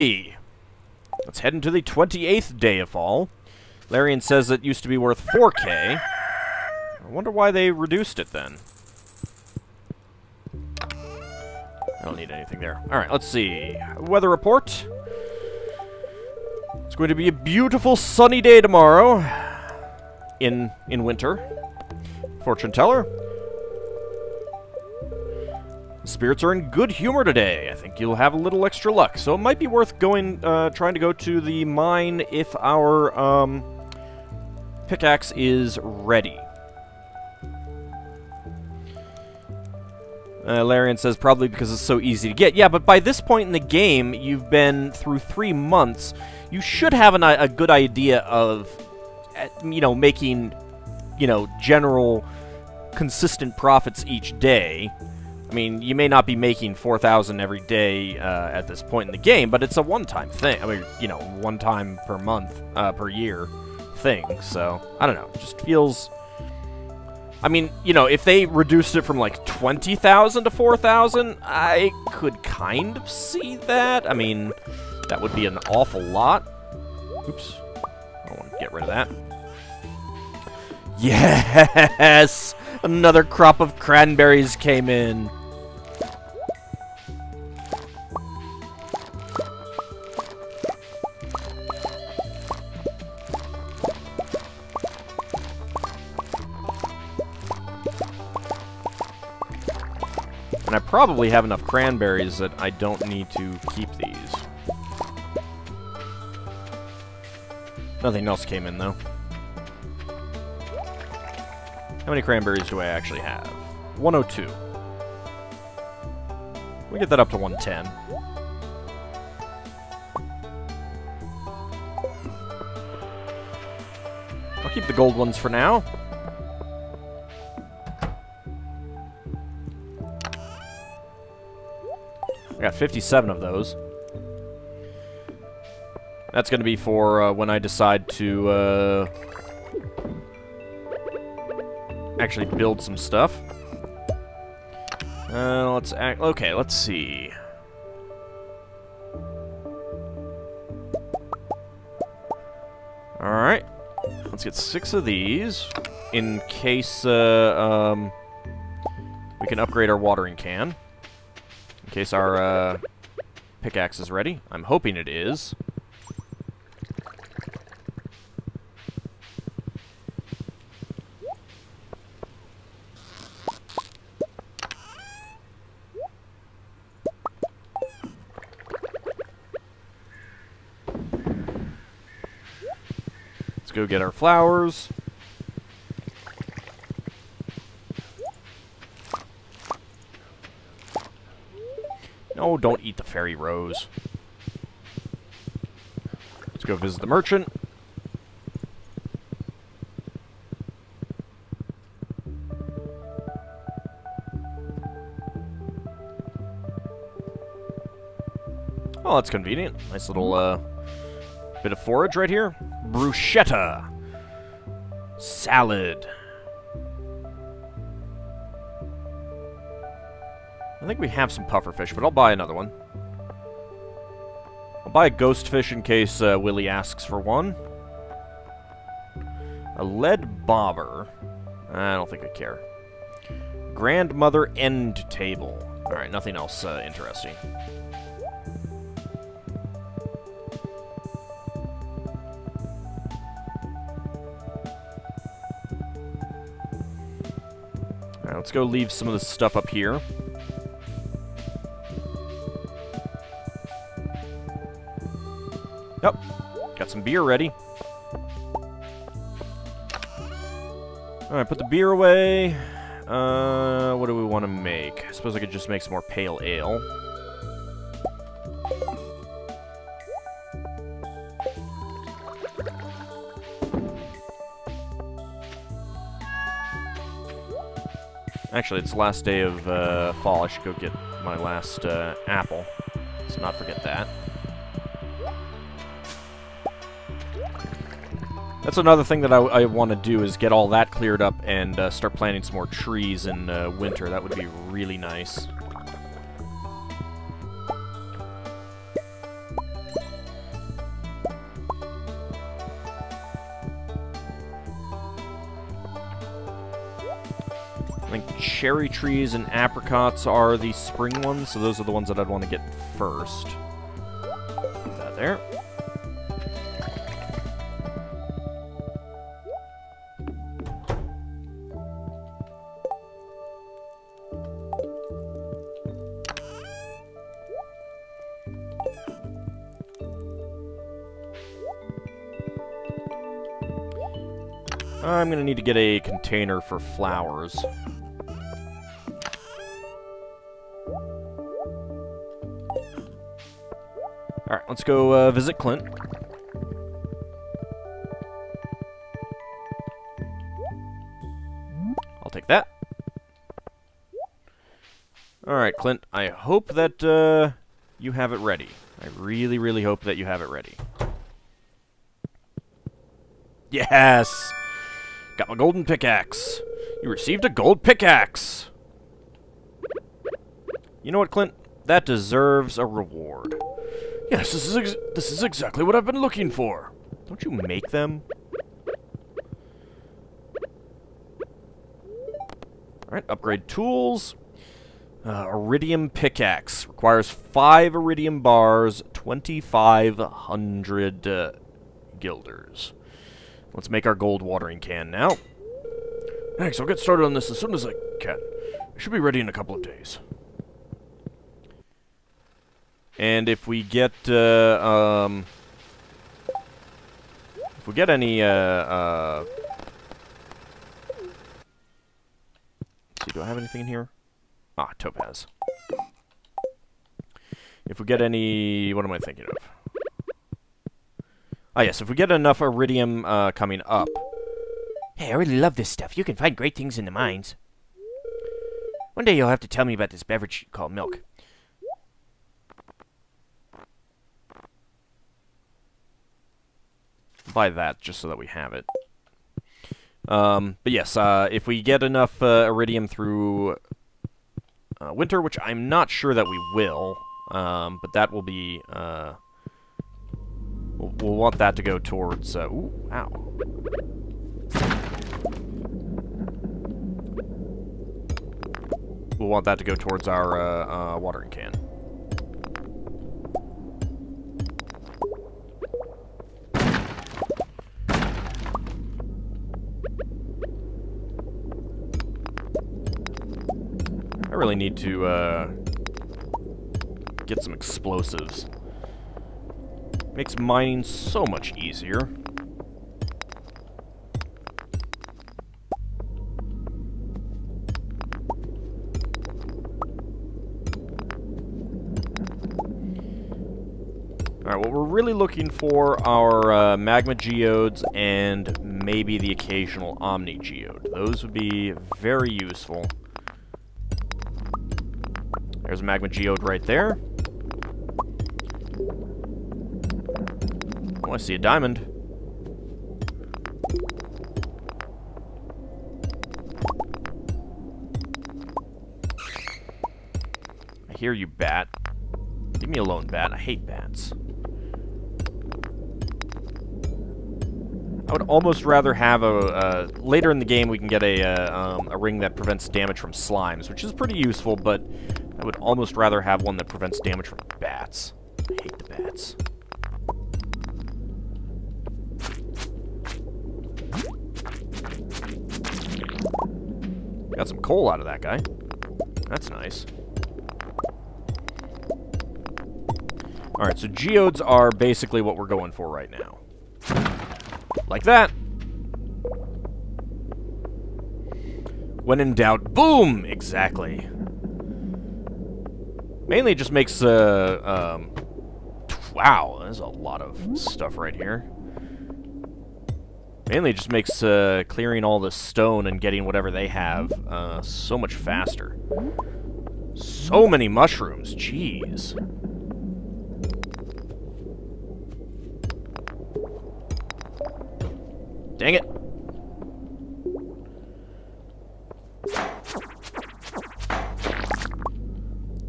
Let's head into the 28th day of fall. Larian says it used to be worth 4k. I wonder why they reduced it then. I don't need anything there. Alright, let's see. Weather report. It's going to be a beautiful sunny day tomorrow. In in winter. Fortune teller. Spirits are in good humor today. I think you'll have a little extra luck. So it might be worth going, uh, trying to go to the mine if our um, pickaxe is ready. Uh, Larian says probably because it's so easy to get. Yeah, but by this point in the game, you've been through three months. You should have an, a good idea of, uh, you know, making, you know, general consistent profits each day. I mean, you may not be making 4,000 every day uh, at this point in the game, but it's a one-time thing. I mean, you know, one time per month, uh, per year thing. So, I don't know. It just feels... I mean, you know, if they reduced it from like 20,000 to 4,000, I could kind of see that. I mean, that would be an awful lot. Oops. I want to get rid of that. Yes! Another crop of cranberries came in. And I probably have enough cranberries that I don't need to keep these. Nothing else came in, though. How many cranberries do I actually have? 102. We get that up to 110. I'll keep the gold ones for now. I got 57 of those. That's going to be for uh, when I decide to uh, actually build some stuff. Uh, let's act. Okay, let's see. All right, let's get six of these in case uh, um, we can upgrade our watering can. Case our uh, pickaxe is ready. I'm hoping it is. Let's go get our flowers. No, don't eat the fairy rose. Let's go visit the merchant. Oh, that's convenient. Nice little uh, bit of forage right here. Bruschetta. Salad. I think we have some pufferfish, but I'll buy another one. I'll buy a ghost fish in case uh, Willy asks for one. A lead bobber. I don't think I care. Grandmother end table. Alright, nothing else uh, interesting. Alright, let's go leave some of this stuff up here. Yep. Got some beer ready. Alright, put the beer away. Uh, what do we want to make? I suppose I could just make some more pale ale. Actually, it's the last day of uh, fall. I should go get my last uh, apple. Let's not forget that. That's another thing that I, I want to do is get all that cleared up and uh, start planting some more trees in uh, winter. That would be really nice. I think cherry trees and apricots are the spring ones, so those are the ones that I'd want to get first. Need to get a container for flowers. Alright, let's go uh, visit Clint. I'll take that. Alright, Clint, I hope that uh, you have it ready. I really, really hope that you have it ready. Yes! Got my golden pickaxe. You received a gold pickaxe. You know what, Clint? That deserves a reward. Yes, this is this is exactly what I've been looking for. Don't you make them? Alright, upgrade tools. Uh, iridium pickaxe. Requires 5 iridium bars, 2,500 uh, guilders. Let's make our gold watering can now. Thanks, I'll get started on this as soon as I can. I should be ready in a couple of days. And if we get, uh, um... If we get any, uh, uh... see, do I have anything in here? Ah, topaz. If we get any... What am I thinking of? Ah, yes, if we get enough iridium uh, coming up. Hey, I really love this stuff. You can find great things in the mines. One day you'll have to tell me about this beverage called milk. Buy that just so that we have it. Um, but yes, uh, if we get enough uh, iridium through uh, winter, which I'm not sure that we will, um, but that will be uh, We'll, want that to go towards... Uh, ooh, ow. We'll want that to go towards our uh, uh, watering can. I really need to uh, get some explosives. Makes mining so much easier. Alright, what we're really looking for are uh, magma geodes and maybe the occasional omni geode. Those would be very useful. There's a magma geode right there. I see a diamond. I hear you, bat. Leave me alone, bat. I hate bats. I would almost rather have a... Uh, later in the game, we can get a, uh, um, a ring that prevents damage from slimes, which is pretty useful, but I would almost rather have one that prevents damage from bats. I hate the bats. Coal out of that guy. That's nice. Alright, so geodes are basically what we're going for right now. Like that. When in doubt, boom! Exactly. Mainly it just makes, uh, um... Wow, there's a lot of stuff right here. Mainly just makes uh, clearing all the stone and getting whatever they have uh, so much faster. So many mushrooms, jeez. Dang it.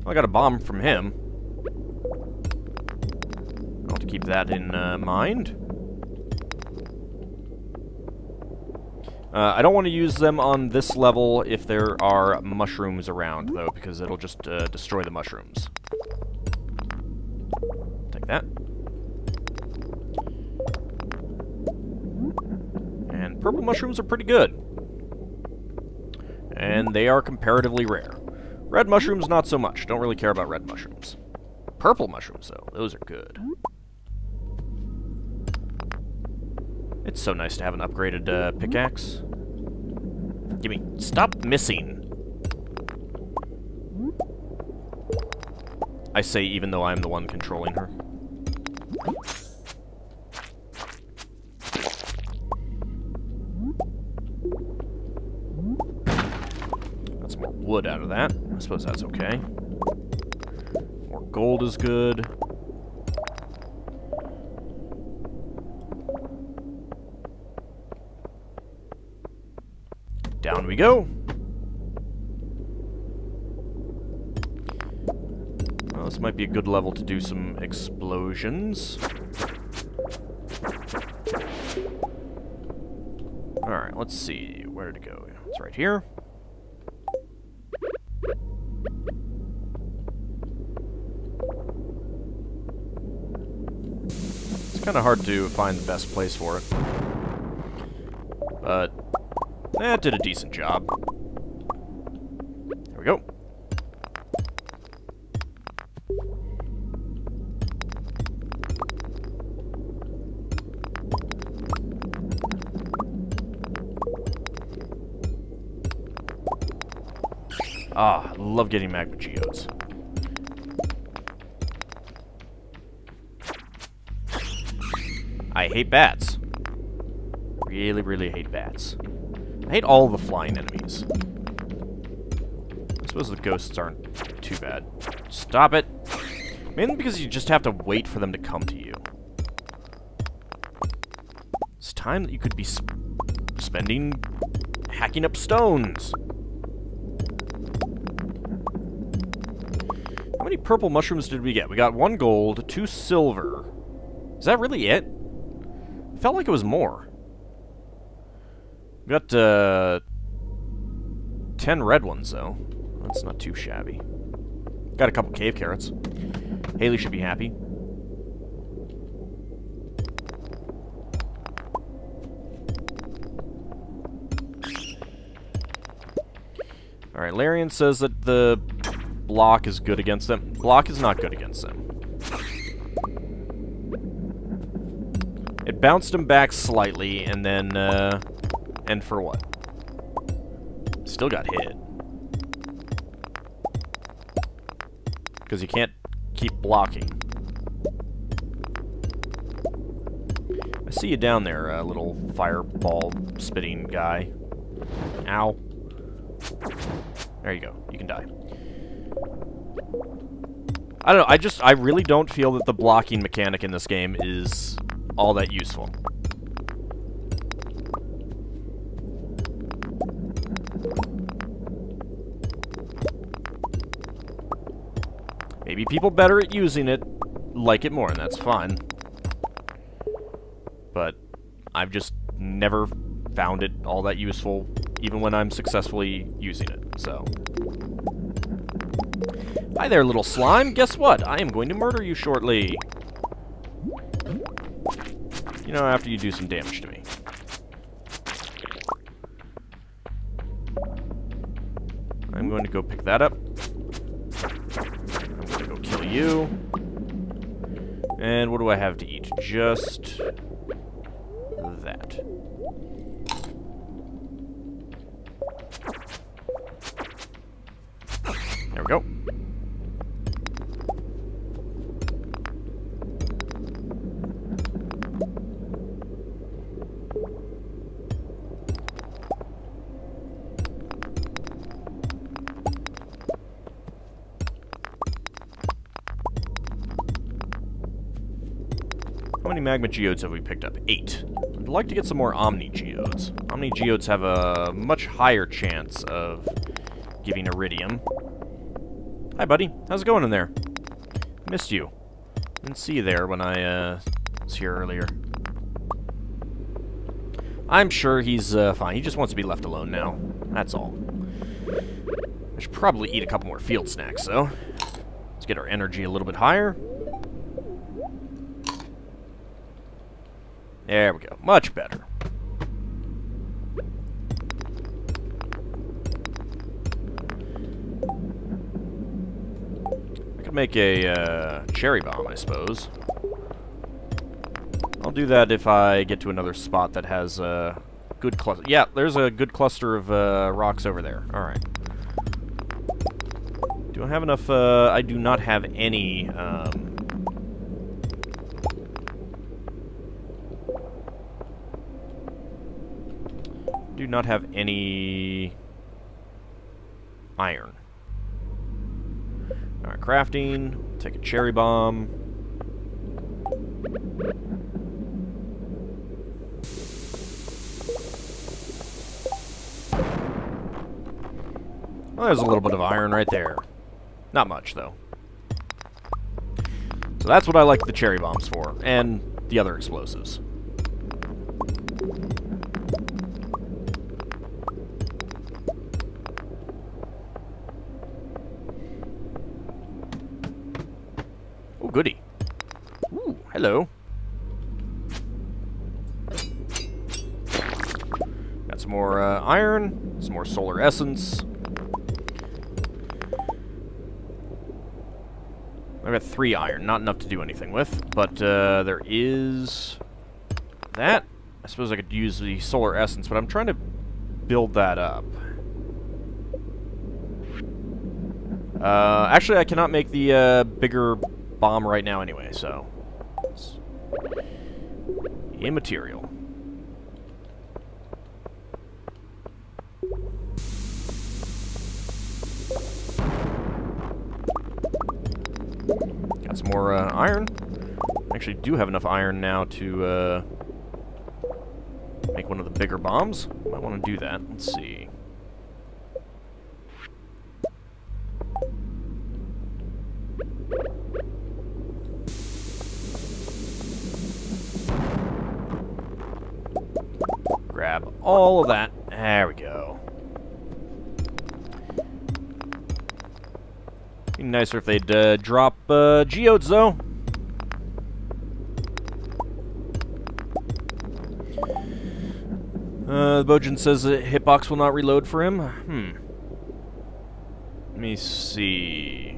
Well, I got a bomb from him. I'll have to keep that in uh, mind. Uh, I don't want to use them on this level if there are mushrooms around, though, because it'll just uh, destroy the mushrooms. Take that. And purple mushrooms are pretty good. And they are comparatively rare. Red mushrooms, not so much. Don't really care about red mushrooms. Purple mushrooms, though. Those are good. It's so nice to have an upgraded uh, pickaxe. Give me... Stop missing. I say even though I'm the one controlling her. Got some more wood out of that. I suppose that's okay. More gold is good. Down we go. Well, this might be a good level to do some explosions. Alright, let's see. Where it go? It's right here. It's kind of hard to find the best place for it. But It did a decent job. There we go. Ah, love getting magma geodes. I hate bats. Really, really hate bats. I hate all the flying enemies. I suppose the ghosts aren't too bad. Stop it! Mainly because you just have to wait for them to come to you. It's time that you could be sp spending hacking up stones. How many purple mushrooms did we get? We got one gold, two silver. Is that really it? It felt like it was more. We got, uh... Ten red ones, though. That's not too shabby. Got a couple cave carrots. Haley should be happy. Alright, Larian says that the block is good against them. Block is not good against them. It bounced him back slightly, and then, uh... And for what? Still got hit. Because you can't keep blocking. I see you down there, uh, little fireball spitting guy. Ow. There you go. You can die. I don't know, I just, I really don't feel that the blocking mechanic in this game is all that useful. People better at using it like it more, and that's fine. But I've just never found it all that useful, even when I'm successfully using it, so... Hi there, little slime. Guess what? I am going to murder you shortly. You know, after you do some damage to me. I'm going to go pick that up you. And what do I have to eat? Just that. There we go. Magma geodes have we picked up? Eight. I'd like to get some more Omni geodes. Omni geodes have a much higher chance of giving iridium. Hi, buddy. How's it going in there? Missed you. Didn't see you there when I uh, was here earlier. I'm sure he's uh, fine. He just wants to be left alone now. That's all. I should probably eat a couple more field snacks, though. Let's get our energy a little bit higher. There we go. Much better. I could make a uh, cherry bomb, I suppose. I'll do that if I get to another spot that has a good cluster. Yeah, there's a good cluster of uh, rocks over there. Alright. Do I have enough? Uh, I do not have any. Um, do not have any iron. Alright, crafting. Take a cherry bomb. Well, there's a little bit of iron right there. Not much, though. So that's what I like the cherry bombs for, and the other explosives. Hello. Got some more uh, iron, some more solar essence. I've got three iron, not enough to do anything with, but uh, there is that. I suppose I could use the solar essence, but I'm trying to build that up. Uh, actually, I cannot make the uh, bigger bomb right now anyway, so... Immaterial. Got some more uh, iron. Actually, do have enough iron now to uh, make one of the bigger bombs. Might want to do that. Let's see. Grab all of that. There we go. Be nicer if they'd uh, drop uh, geodes, though. Uh, the Bojin says that Hitbox will not reload for him. Hmm. Let me see.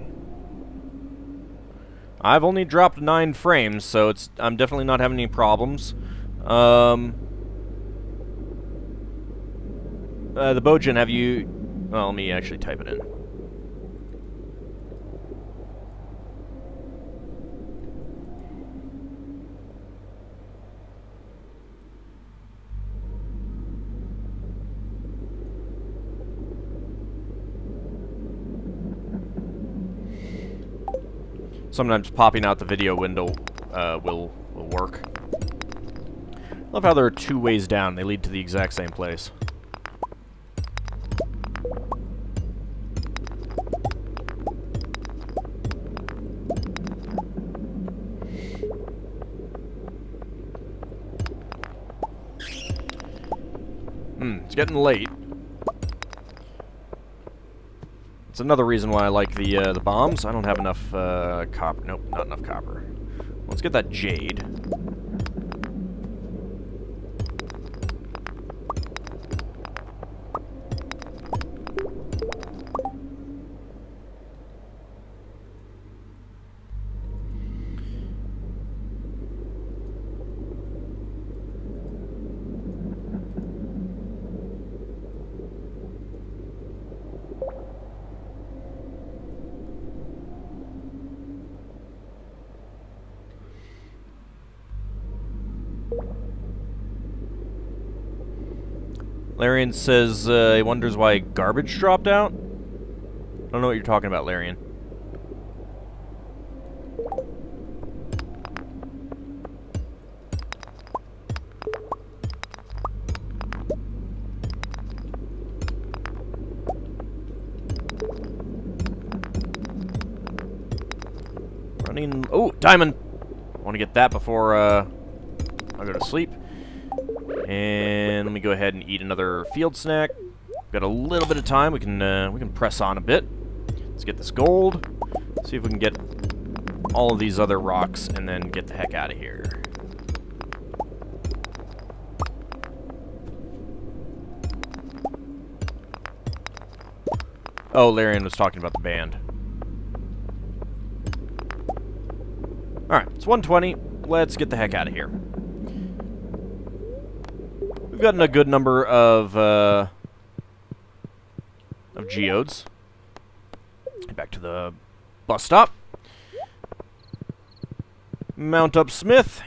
I've only dropped nine frames, so it's I'm definitely not having any problems. Um, uh, the Bojin, have you... Well, let me actually type it in. Sometimes popping out the video window uh, will will work. I love how there are two ways down. They lead to the exact same place. Getting late. It's another reason why I like the uh, the bombs. I don't have enough uh, copper. Nope, not enough copper. Let's get that jade. Larian says uh, he wonders why garbage dropped out. I don't know what you're talking about, Larian. Running... Oh, diamond! I want to get that before uh, I go to sleep. And let me go ahead and eat another field snack. Got a little bit of time. We can uh, we can press on a bit. Let's get this gold. See if we can get all of these other rocks and then get the heck out of here. Oh, Larian was talking about the band. Alright, it's 120. Let's get the heck out of here. We've gotten a good number of, uh, of geodes. Back to the bus stop. Mount up Smith.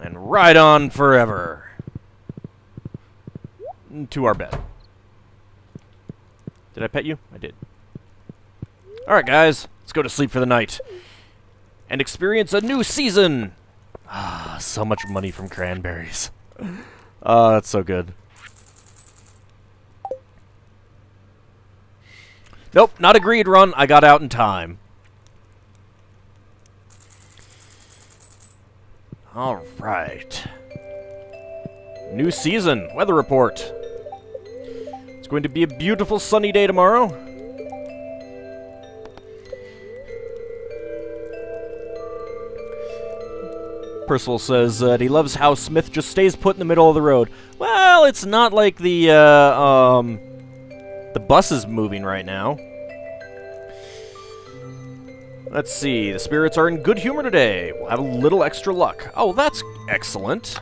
And ride on forever. To our bed. Did I pet you? I did. Alright, guys. Let's go to sleep for the night. And experience a new season! Ah, so much money from cranberries. Oh, that's so good. Nope, not agreed, run. I got out in time. Alright. New season. Weather report. It's going to be a beautiful sunny day tomorrow. Percival says that he loves how Smith just stays put in the middle of the road. Well, it's not like the, uh, um, the bus is moving right now. Let's see, the spirits are in good humor today. We'll have a little extra luck. Oh, that's excellent.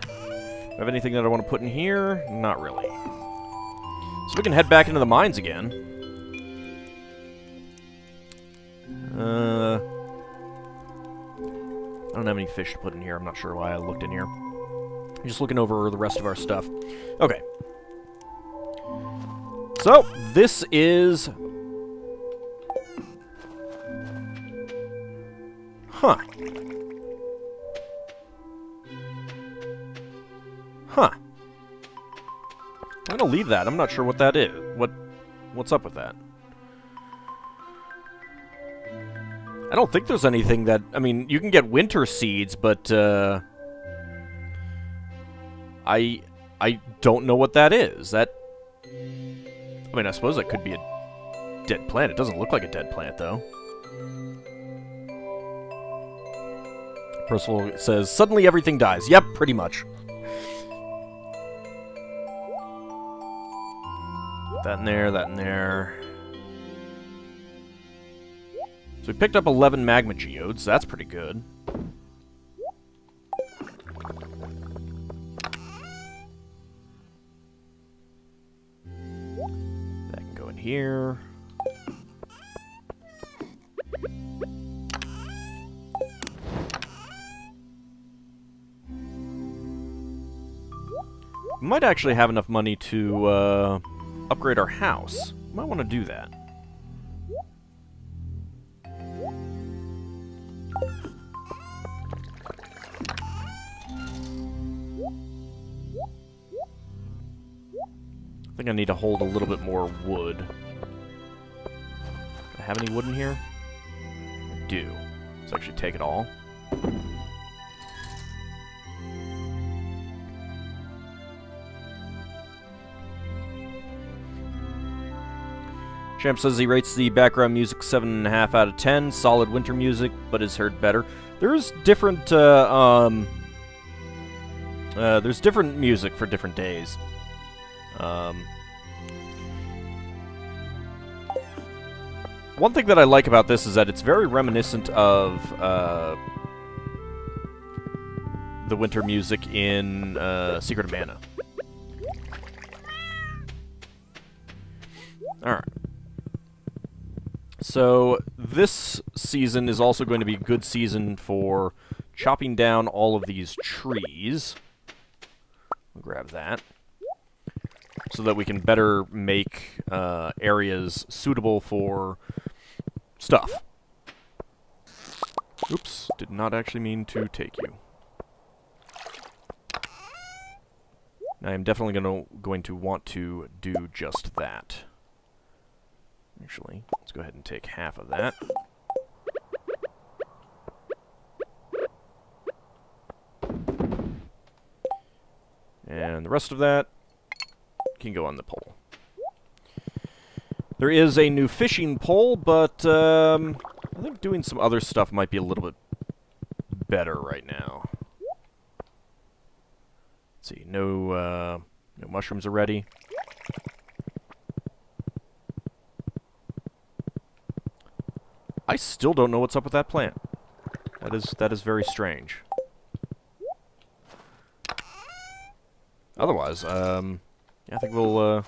Have anything that I want to put in here? Not really. So we can head back into the mines again. Uh, I don't have any fish to put in here. I'm not sure why I looked in here. I'm just looking over the rest of our stuff. Okay. So, this is... Huh. Huh. I'm gonna leave that. I'm not sure what that is. What, what's up with that? I don't think there's anything that... I mean, you can get winter seeds, but, uh... I... I don't know what that is. That... I mean, I suppose that could be a dead plant. It doesn't look like a dead plant, though. Percival says, Suddenly everything dies. Yep, pretty much. That in there, that in there. So we picked up 11 magma geodes. That's pretty good. That can go in here. might actually have enough money to, uh upgrade our house. Might want to do that. I need to hold a little bit more wood. Do I have any wood in here? I do. Let's actually take it all. Champ says he rates the background music 7.5 out of 10. Solid winter music, but is heard better. There's different, uh, um... Uh, there's different music for different days. Um... One thing that I like about this is that it's very reminiscent of, uh... The winter music in, uh, Secret of Mana. Alright. So this season is also going to be a good season for chopping down all of these trees. I'll grab that. So that we can better make uh, areas suitable for stuff. Oops, did not actually mean to take you. I am definitely gonna, going to want to do just that. Actually, let's go ahead and take half of that. And the rest of that can go on the pole. There is a new fishing pole, but um, I think doing some other stuff might be a little bit better right now. Let's see, no, uh, no mushrooms are ready. I still don't know what's up with that plant. That is that is very strange. Otherwise, um, yeah, I think we'll uh,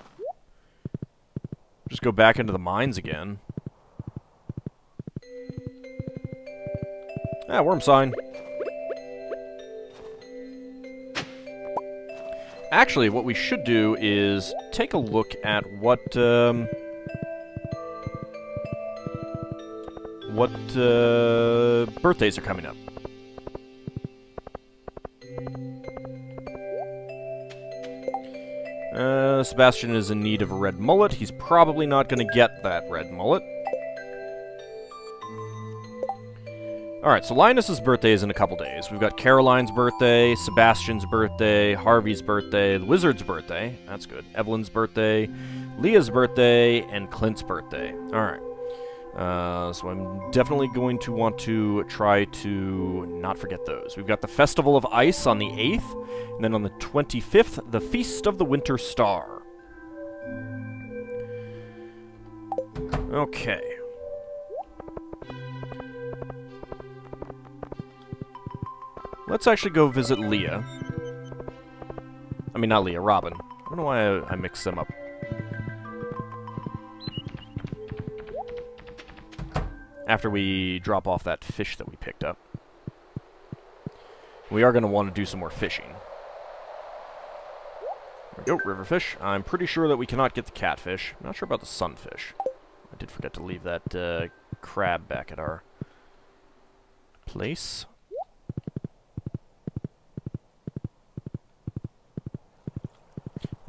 just go back into the mines again. Ah, worm sign. Actually, what we should do is take a look at what um, what uh, birthdays are coming up. Uh, Sebastian is in need of a red mullet. He's probably not going to get that red mullet. Alright, so Linus's birthday is in a couple days. We've got Caroline's birthday, Sebastian's birthday, Harvey's birthday, the Wizard's birthday. That's good. Evelyn's birthday, Leah's birthday, and Clint's birthday. Alright. Uh, so I'm definitely going to want to try to not forget those. We've got the Festival of Ice on the 8th, and then on the 25th, the Feast of the Winter Star. Okay. Let's actually go visit Leah. I mean, not Leah, Robin. I don't know why I, I them up. After we drop off that fish that we picked up. We are going to want to do some more fishing. There we go, river fish. I'm pretty sure that we cannot get the catfish. I'm not sure about the sunfish. I did forget to leave that uh, crab back at our place.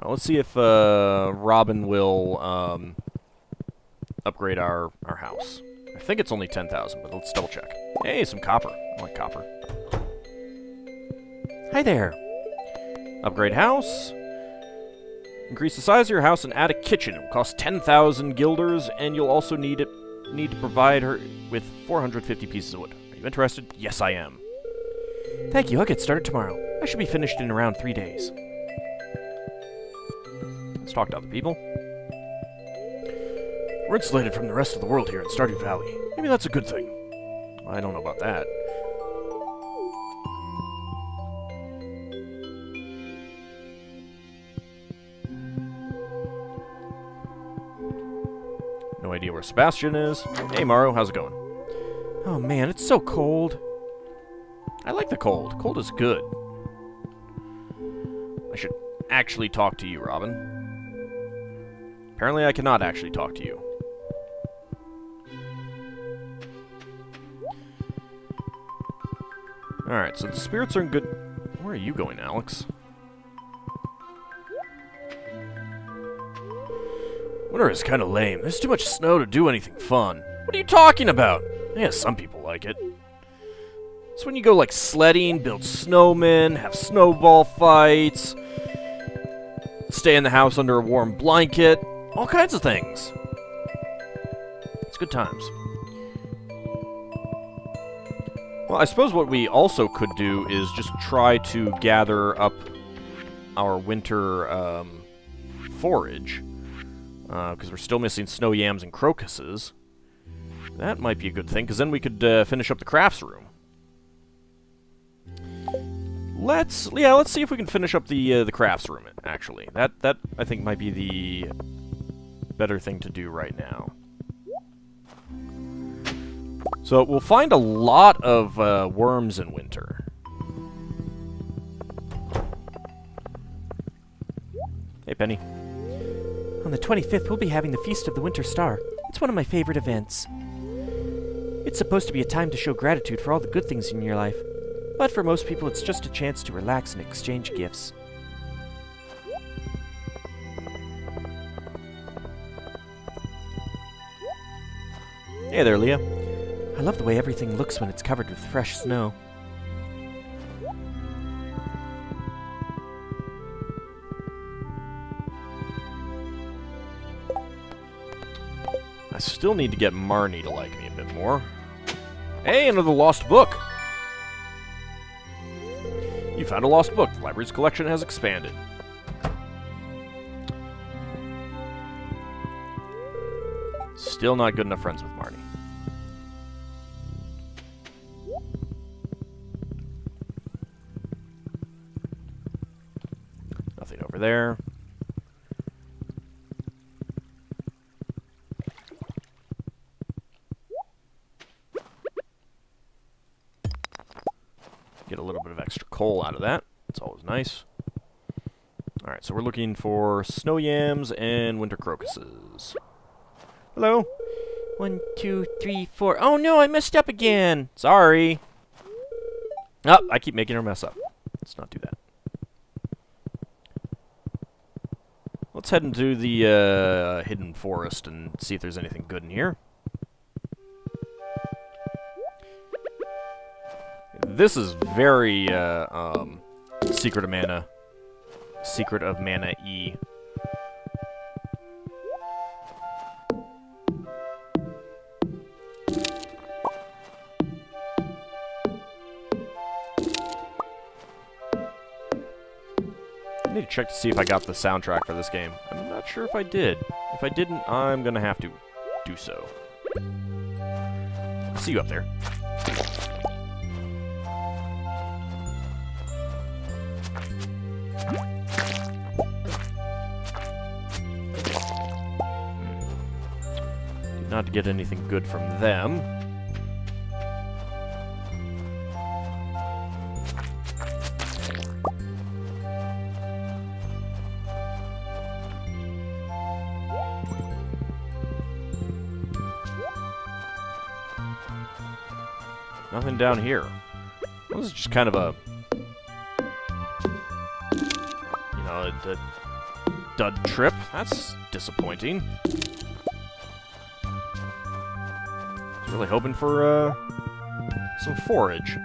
Now, let's see if uh, Robin will um, upgrade our, our house. I think it's only 10,000, but let's double check. Hey, some copper. I like copper. Hi there. Upgrade house. Increase the size of your house and add a kitchen. It will cost 10,000 guilders, and you'll also need it need to provide her with 450 pieces of wood. Are you interested? Yes, I am. Thank you. I'll get started tomorrow. I should be finished in around three days. Let's talk to other people. We're insulated from the rest of the world here in Stardew Valley. Maybe that's a good thing. I don't know about that. No idea where Sebastian is. Hey, Maru, how's it going? Oh man, it's so cold. I like the cold. Cold is good. I should actually talk to you, Robin. Apparently I cannot actually talk to you. Alright, so the spirits are in good... Where are you going, Alex? Winter is kind of lame. There's too much snow to do anything fun. What are you talking about? Yeah, some people like it. It's when you go, like, sledding, build snowmen, have snowball fights, stay in the house under a warm blanket, all kinds of things. It's good times. Well, I suppose what we also could do is just try to gather up our winter um, forage. Because uh, we're still missing snow yams and crocuses. That might be a good thing, because then we could uh, finish up the crafts room. Let's, yeah, let's see if we can finish up the uh, the crafts room, actually. That, that, I think, might be the better thing to do right now. So we'll find a lot of uh, worms in winter. Hey, Penny. On the 25th, we'll be having the Feast of the Winter Star. It's one of my favorite events. It's supposed to be a time to show gratitude for all the good things in your life. But for most people, it's just a chance to relax and exchange gifts. Hey there, Leah. I love the way everything looks when it's covered with fresh snow. I still need to get Marnie to like me a bit more. Hey, another lost book! You found a lost book. The library's collection has expanded. Still not good enough friends with Marnie. There. Get a little bit of extra coal out of that. It's always nice. Alright, so we're looking for snow yams and winter crocuses. Hello? One, two, three, four. Oh no, I messed up again. Sorry. Oh, I keep making her mess up. Let's not do that. Let's head into the uh, hidden forest and see if there's anything good in here. This is very uh, um, Secret of Mana. Secret of Mana E. need to check to see if I got the soundtrack for this game. I'm not sure if I did. If I didn't, I'm gonna have to do so. See you up there. Hmm. Did not get anything good from them. Nothing down here. This is just kind of a... You know, a, a dud trip. That's disappointing. I was really hoping for, uh, some forage.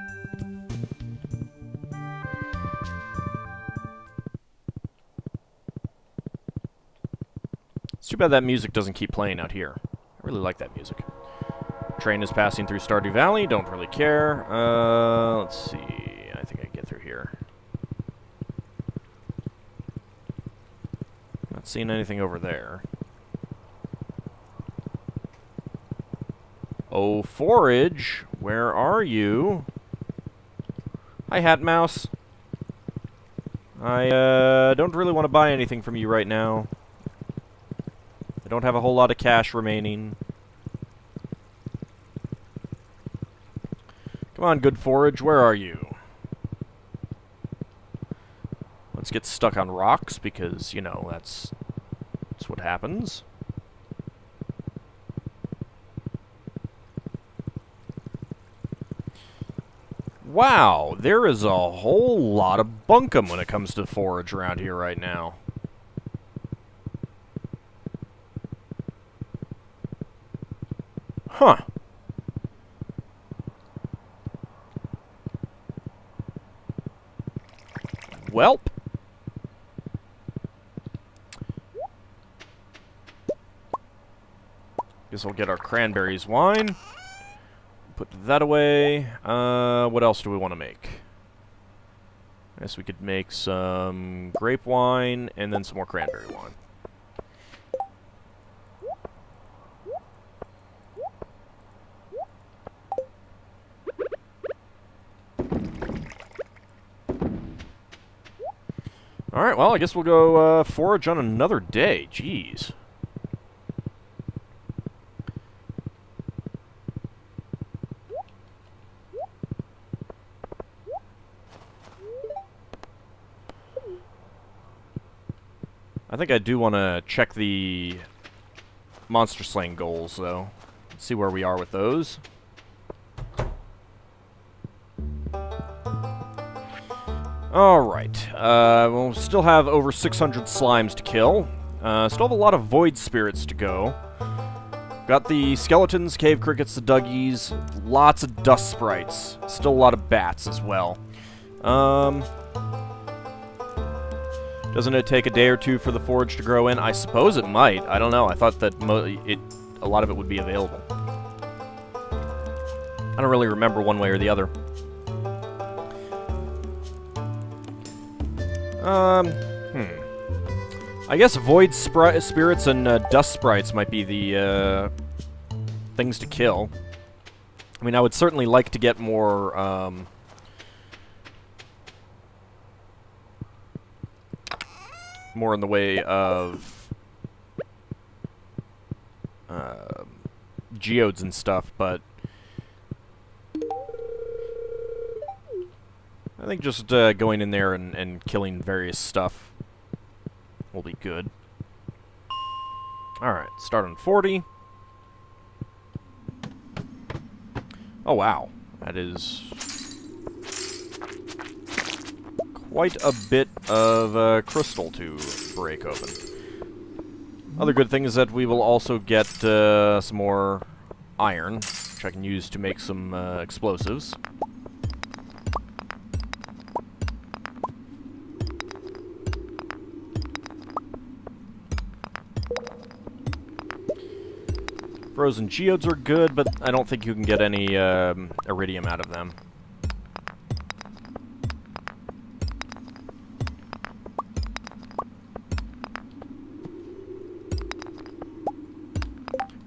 It's too bad that music doesn't keep playing out here. I really like that music. Train is passing through Stardew Valley. Don't really care. Uh, let's see. I think I can get through here. Not seeing anything over there. Oh, forage. Where are you? Hi, Hat Mouse. I uh, don't really want to buy anything from you right now. I don't have a whole lot of cash remaining. Come on, good forage, where are you? Let's get stuck on rocks, because, you know, that's, that's what happens. Wow, there is a whole lot of bunkum when it comes to forage around here right now. Huh. Welp. Guess we'll get our cranberries wine. Put that away. Uh, what else do we want to make? I guess we could make some grape wine and then some more cranberry wine. Alright, well, I guess we'll go uh, forage on another day. Jeez. I think I do want to check the monster slaying goals, though. See where we are with those. Alright, uh, we'll still have over 600 slimes to kill. Uh, still have a lot of void spirits to go. Got the skeletons, cave crickets, the duggies, lots of dust sprites. Still a lot of bats as well. Um, doesn't it take a day or two for the forage to grow in? I suppose it might. I don't know. I thought that it a lot of it would be available. I don't really remember one way or the other. Um, hmm. I guess Void Spirits and uh, Dust Sprites might be the uh, things to kill. I mean, I would certainly like to get more... Um, more in the way of uh, geodes and stuff, but I think just uh, going in there and, and killing various stuff will be good. Alright, start on 40. Oh, wow. That is quite a bit of uh, crystal to break open. Other good thing is that we will also get uh, some more iron, which I can use to make some uh, explosives. Frozen geodes are good, but I don't think you can get any um, iridium out of them.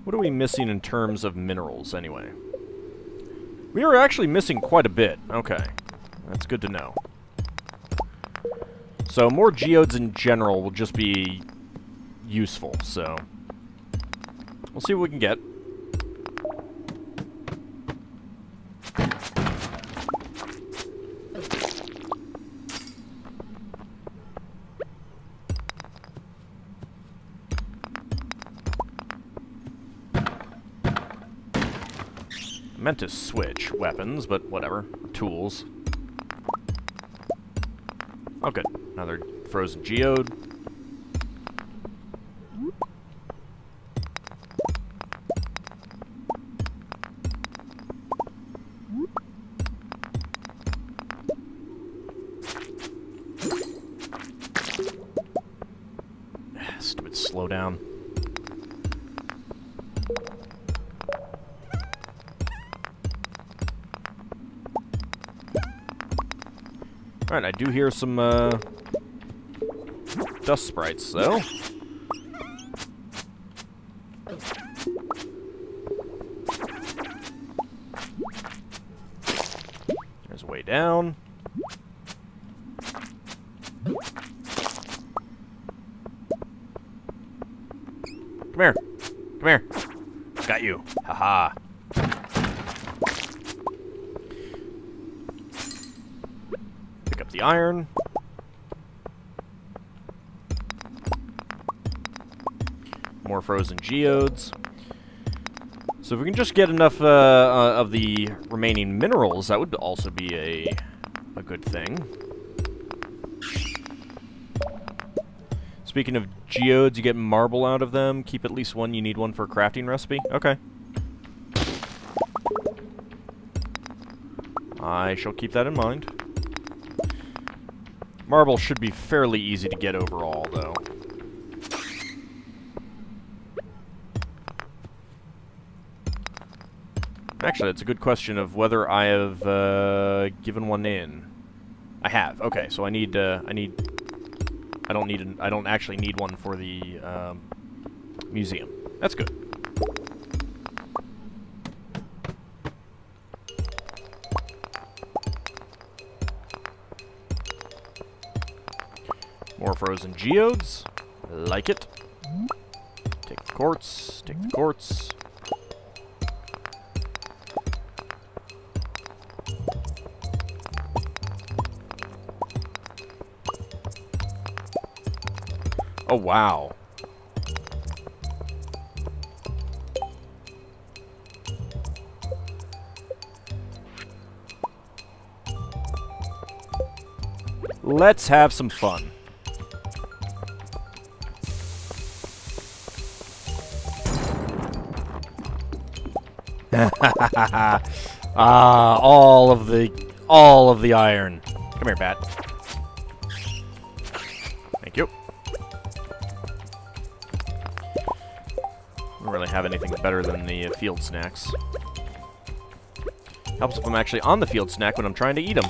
What are we missing in terms of minerals, anyway? We are actually missing quite a bit. Okay. That's good to know. So, more geodes in general will just be useful, so... We'll see what we can get. meant to switch weapons, but whatever. Tools. Oh, good. Another frozen geode. Do hear some, uh, dust sprites, though. There's a way down. Come here. Come here. Got you. Haha. -ha. the iron. More frozen geodes. So if we can just get enough uh, uh, of the remaining minerals, that would also be a, a good thing. Speaking of geodes, you get marble out of them. Keep at least one. You need one for a crafting recipe. Okay. I shall keep that in mind. Marble should be fairly easy to get overall, though. Actually, it's a good question of whether I have uh, given one in. I have. Okay, so I need. Uh, I need. I don't need. An, I don't actually need one for the um, museum. Geodes. Like it. Take the quartz. Take the quartz. Oh, wow. Let's have some fun. ah, all of the, all of the iron. Come here, bat. Thank you. I don't really have anything better than the uh, field snacks. Helps if I'm actually on the field snack when I'm trying to eat them.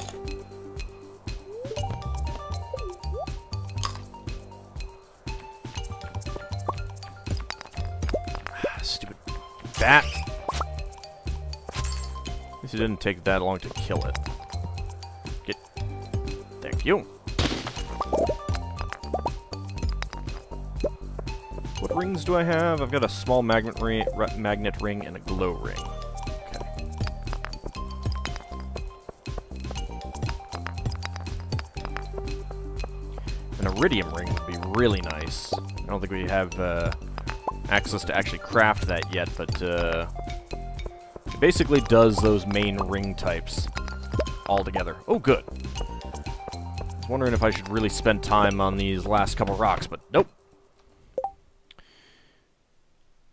Didn't take that long to kill it. Get... Thank you. What rings do I have? I've got a small magnet ring, magnet ring and a glow ring. An iridium ring would be really nice. I don't think we have uh, access to actually craft that yet, but uh, basically does those main ring types all together. Oh, good. I was wondering if I should really spend time on these last couple rocks, but nope.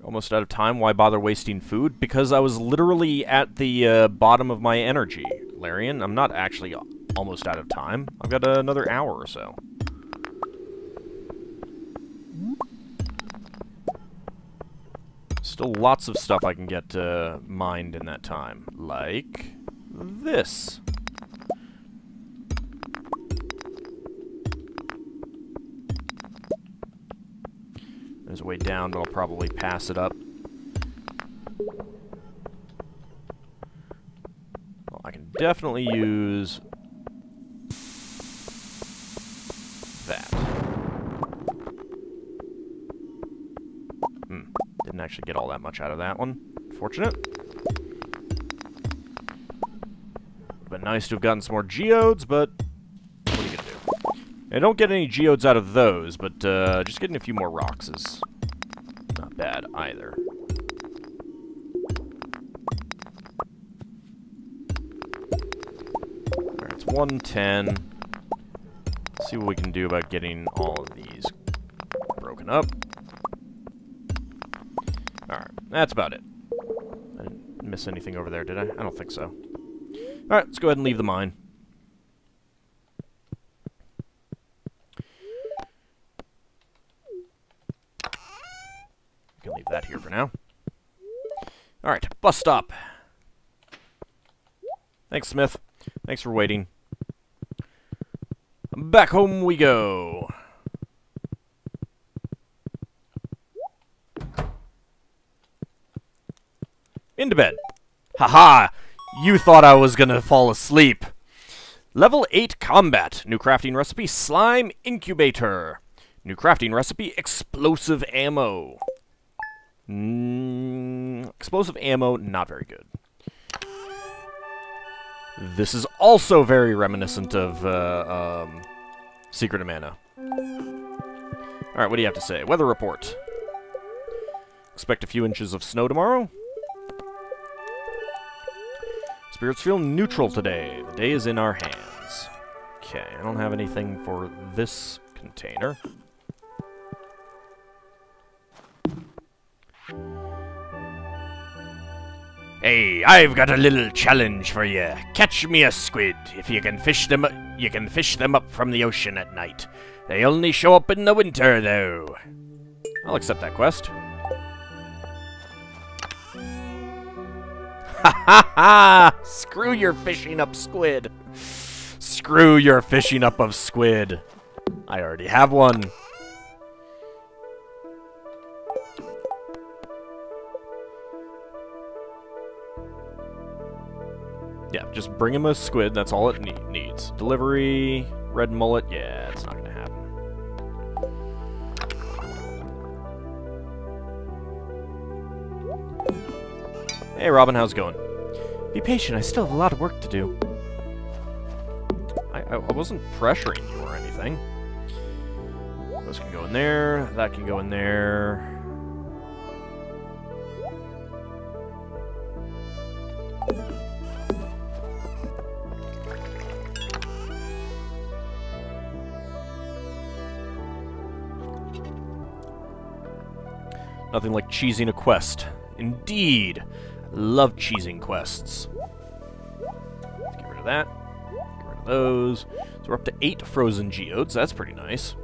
Almost out of time. Why bother wasting food? Because I was literally at the uh, bottom of my energy, Larian. I'm not actually almost out of time. I've got another hour or so. Still lots of stuff I can get uh, mined in that time. Like this. There's a way down, but I'll probably pass it up. Well, I can definitely use that. Hmm. Didn't actually get all that much out of that one. Fortunate. Been nice to have gotten some more geodes, but what are you gonna do? I don't get any geodes out of those, but uh, just getting a few more rocks is not bad either. Alright, it's 110. Let's see what we can do about getting all of these broken up. Alright, that's about it. I didn't miss anything over there, did I? I don't think so. Alright, let's go ahead and leave the mine. We can leave that here for now. Alright, bus stop. Thanks, Smith. Thanks for waiting. Back home we go. Into bed. Haha! You thought I was gonna fall asleep. Level 8 Combat. New crafting recipe, Slime Incubator. New crafting recipe, Explosive Ammo. Mm, explosive ammo, not very good. This is also very reminiscent of uh, um, Secret of Mana. Alright, what do you have to say? Weather report. Expect a few inches of snow tomorrow. Spirits feel neutral today. The day is in our hands. Okay, I don't have anything for this container. Hey, I've got a little challenge for you. Catch me a squid. If you can fish them, you can fish them up from the ocean at night. They only show up in the winter, though. I'll accept that quest. Ha ha! Screw your fishing up squid. Screw your fishing up of squid. I already have one. Yeah, just bring him a squid. That's all it ne needs. Delivery, red mullet. Yeah, it's not going to happen. Hey, Robin, how's it going? Be patient. I still have a lot of work to do. I, I, I wasn't pressuring you or anything. This can go in there. That can go in there. Nothing like cheesing a quest. Indeed. Love cheesing quests. Let's get rid of that. Get rid of those. So we're up to eight frozen geodes. That's pretty nice.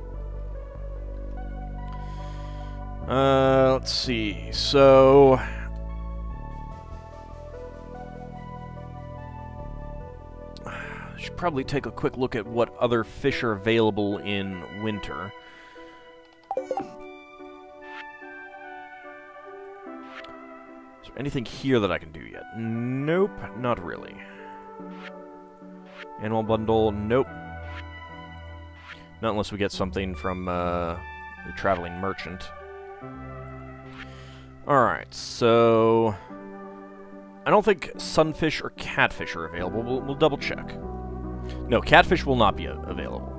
Uh, let's see. So... Should probably take a quick look at what other fish are available in winter. Anything here that I can do yet? Nope, not really. Animal bundle, nope. Not unless we get something from uh, the traveling merchant. Alright, so... I don't think sunfish or catfish are available. We'll, we'll double check. No, catfish will not be available.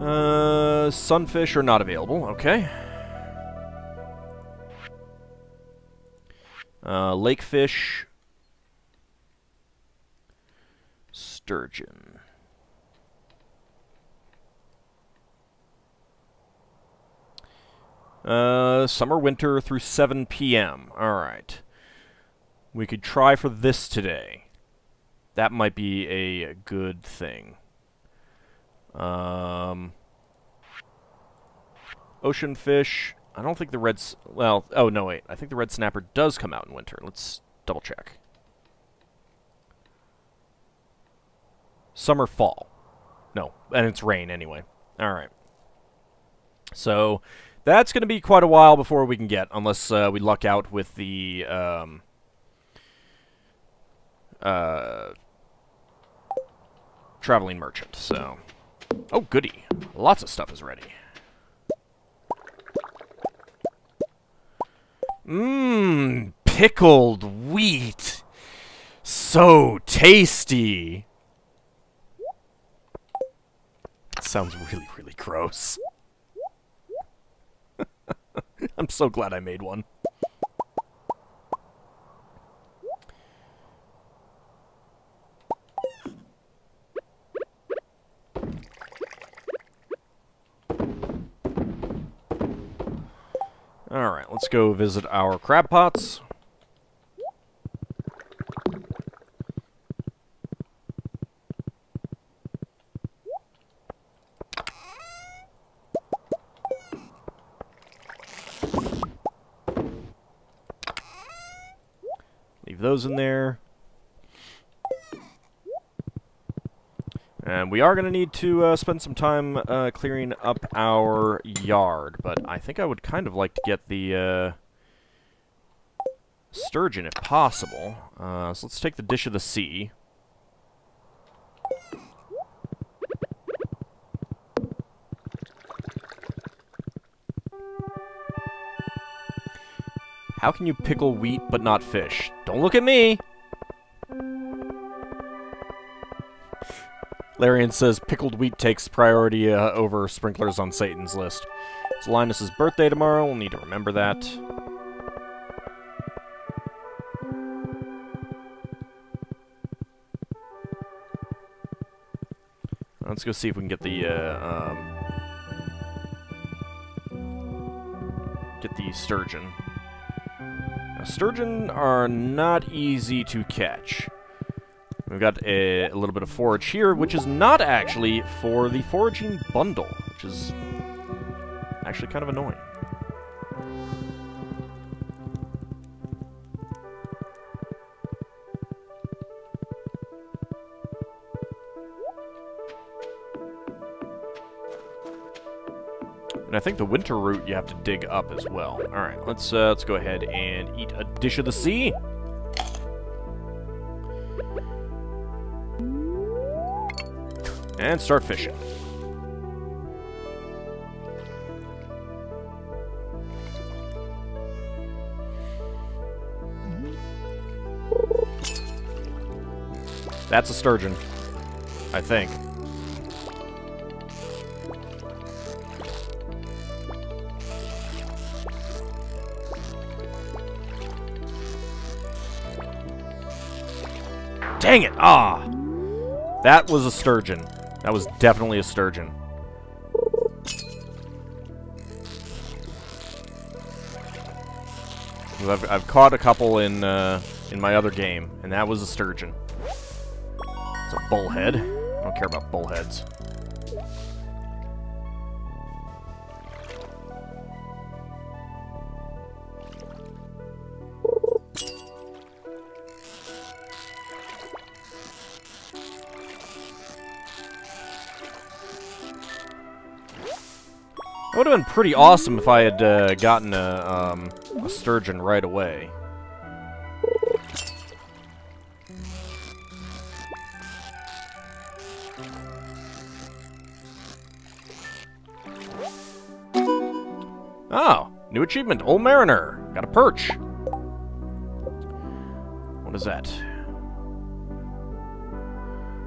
Uh, sunfish are not available. Okay. Uh, lakefish. Sturgeon. Uh, summer, winter through 7 p.m. Alright. We could try for this today. That might be a good thing. Um, ocean fish. I don't think the red... Well, oh, no, wait. I think the red snapper does come out in winter. Let's double check. Summer, fall. No, and it's rain anyway. Alright. So, that's going to be quite a while before we can get, unless uh, we luck out with the... Um, uh, traveling merchant, so... Oh, goody. Lots of stuff is ready. Mmm, pickled wheat. So tasty. That sounds really, really gross. I'm so glad I made one. Alright, let's go visit our crab pots. Leave those in there. And we are going to need to uh, spend some time uh, clearing up our yard, but I think I would kind of like to get the uh, sturgeon if possible. Uh, so let's take the dish of the sea. How can you pickle wheat but not fish? Don't look at me! Larian says pickled wheat takes priority uh, over sprinklers on Satan's list. It's Linus's birthday tomorrow. We'll need to remember that. Let's go see if we can get the uh, um, get the sturgeon. Now, sturgeon are not easy to catch. We've got a, a, little bit of forage here, which is not actually for the foraging bundle, which is actually kind of annoying. And I think the winter root you have to dig up as well. All right, let's uh, let's go ahead and eat a dish of the sea. And start fishing. That's a sturgeon. I think. Dang it! Ah! That was a sturgeon. That was definitely a sturgeon. I've, I've caught a couple in uh, in my other game, and that was a sturgeon. It's a bullhead. I don't care about bullheads. Pretty awesome if I had uh, gotten a, um, a sturgeon right away. Oh, new achievement, Old Mariner. Got a perch. What is that?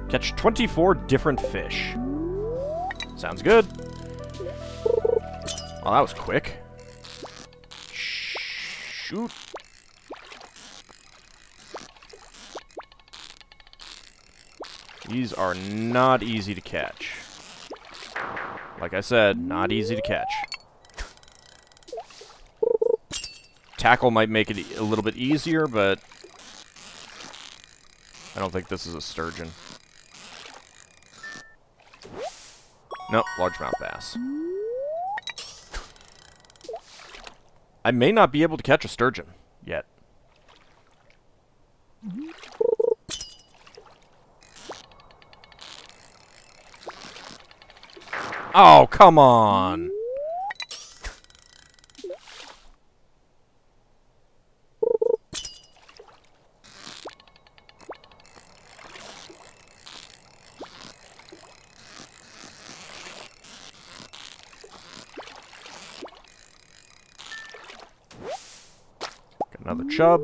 Catch 24 different fish. Sounds good. Oh, that was quick. Shoot. These are not easy to catch. Like I said, not easy to catch. Tackle might make it a little bit easier, but I don't think this is a sturgeon. Nope, largemouth bass. I may not be able to catch a sturgeon yet. Oh, come on! Chub.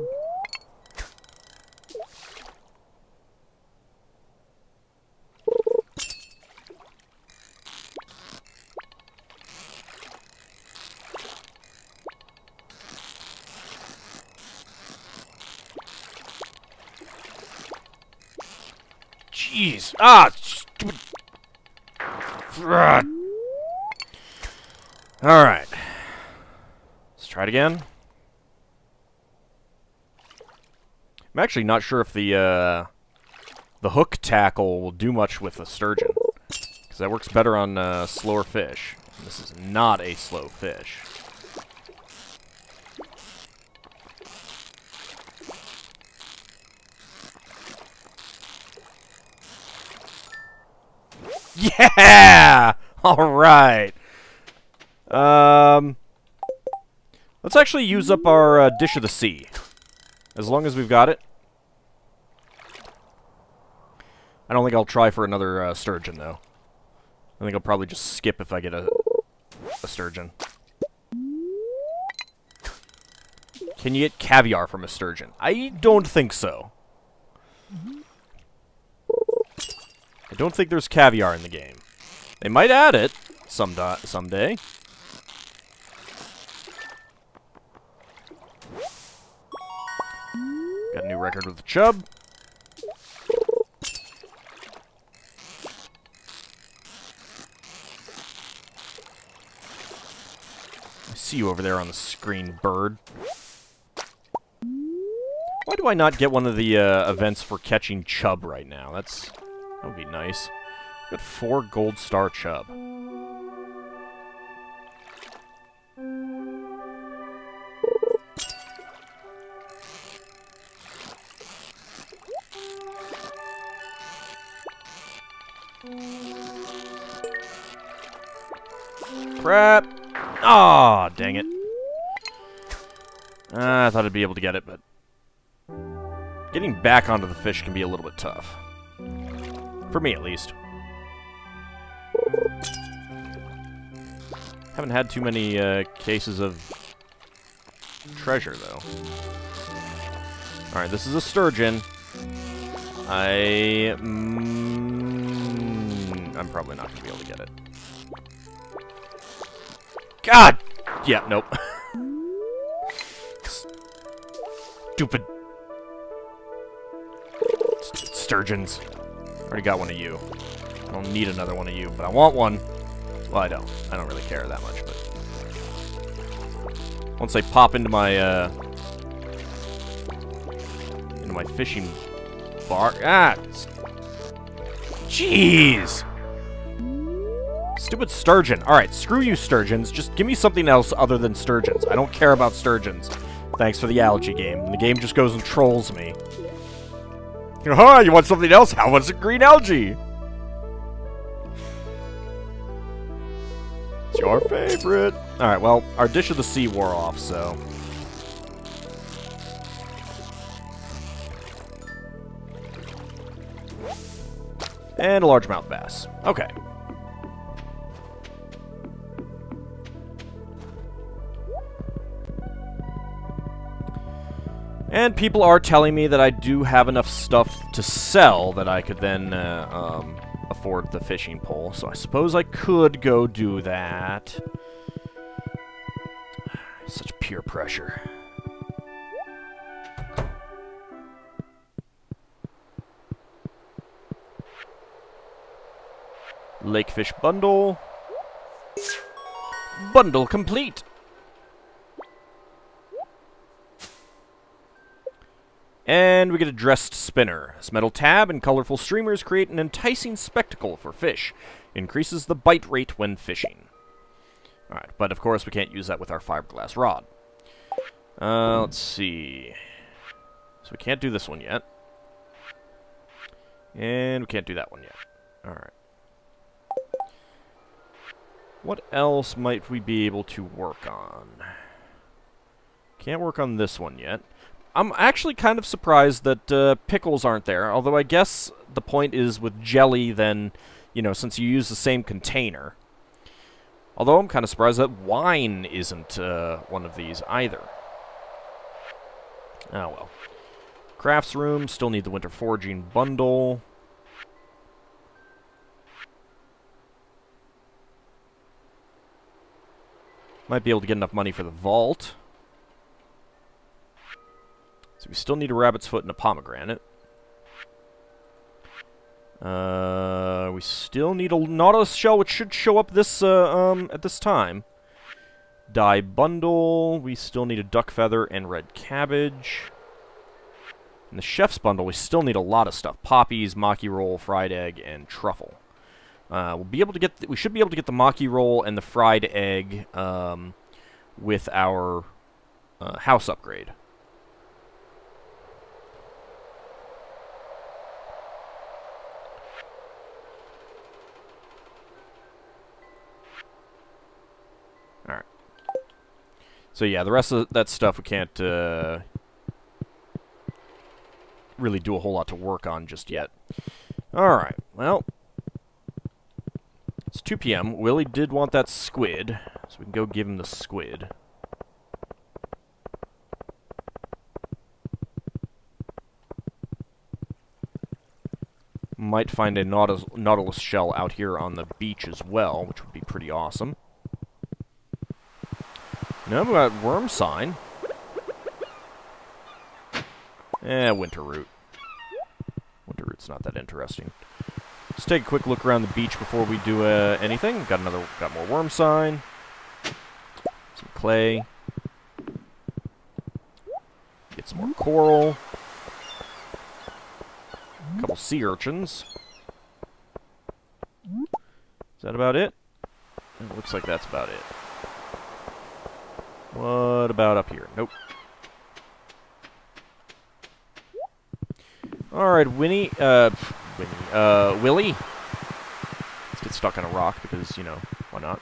Jeez. Ah, stupid. All right. Let's try it again. I'm actually not sure if the uh, the hook tackle will do much with the sturgeon, because that works better on uh, slower fish. This is not a slow fish. Yeah! All right. Um, let's actually use up our uh, dish of the sea, as long as we've got it. I don't think I'll try for another uh, sturgeon, though. I think I'll probably just skip if I get a, a sturgeon. Can you get caviar from a sturgeon? I don't think so. I don't think there's caviar in the game. They might add it some someday. Got a new record with the chub. I see you over there on the screen, bird. Why do I not get one of the uh, events for catching chub right now? That's that would be nice. Got four gold star chub. Crap! Ah, oh, dang it. Uh, I thought I'd be able to get it, but... Getting back onto the fish can be a little bit tough. For me, at least. Haven't had too many uh, cases of treasure, though. Alright, this is a sturgeon. I... Mm, I'm probably not going to be able to get it. God! Yeah, nope. Stupid. St sturgeons. Already got one of you. I don't need another one of you, but I want one. Well, I don't. I don't really care that much, but... Once I pop into my, uh... Into my fishing bar... Ah! Jeez! Stupid sturgeon. Alright, screw you, sturgeons. Just give me something else other than sturgeons. I don't care about sturgeons. Thanks for the algae game. The game just goes and trolls me. Huh, you want something else? How was it green algae? It's your favorite. All right, well, our dish of the sea wore off, so... And a largemouth bass. Okay. And people are telling me that I do have enough stuff to sell that I could then uh, um, afford the fishing pole. So I suppose I could go do that. Such peer pressure. Lakefish bundle. Bundle complete! And we get a dressed spinner. This metal tab and colorful streamers create an enticing spectacle for fish. Increases the bite rate when fishing. Alright, but of course we can't use that with our fiberglass rod. Uh, let's see. So we can't do this one yet. And we can't do that one yet. Alright. What else might we be able to work on? Can't work on this one yet. I'm actually kind of surprised that uh, pickles aren't there, although I guess the point is with jelly then, you know, since you use the same container. Although I'm kind of surprised that wine isn't uh, one of these either. Oh well. Crafts room, still need the winter foraging bundle. Might be able to get enough money for the vault. So we still need a rabbit's foot and a pomegranate. Uh, we still need a Nautilus shell, which should show up this uh, um at this time. Dye bundle. We still need a duck feather and red cabbage. In the chef's bundle, we still need a lot of stuff: poppies, maki roll, fried egg, and truffle. Uh, we'll be able to get. we should be able to get the maki roll and the fried egg um, with our uh, house upgrade. Alright. So yeah, the rest of that stuff we can't uh, really do a whole lot to work on just yet. Alright, well, it's 2 p.m. Willy did want that squid, so we can go give him the squid. Might find a nautilus, nautilus shell out here on the beach as well, which would be pretty awesome. No, we got worm sign. Eh, winter root. Winter root's not that interesting. Let's take a quick look around the beach before we do uh, anything. Got another, got more worm sign. Some clay. Get some more coral. A couple sea urchins. Is that about it? It looks like that's about it. What about up here? Nope. Alright, Winnie, uh, Winnie. Uh, Willy? Let's get stuck on a rock because, you know, why not?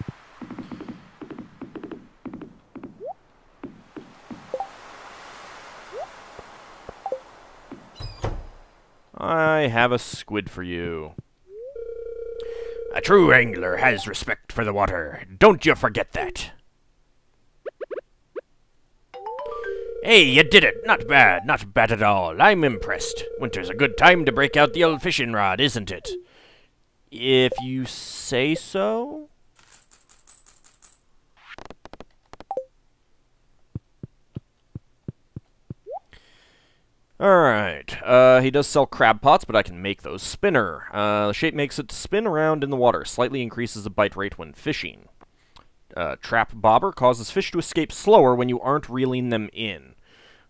I have a squid for you. A true angler has respect for the water. Don't you forget that. Hey, you did it! Not bad, not bad at all. I'm impressed. Winter's a good time to break out the old fishing rod, isn't it? If you say so? Alright, uh, he does sell crab pots, but I can make those. Spinner. Uh, the shape makes it spin around in the water, slightly increases the bite rate when fishing. Uh, trap bobber causes fish to escape slower when you aren't reeling them in.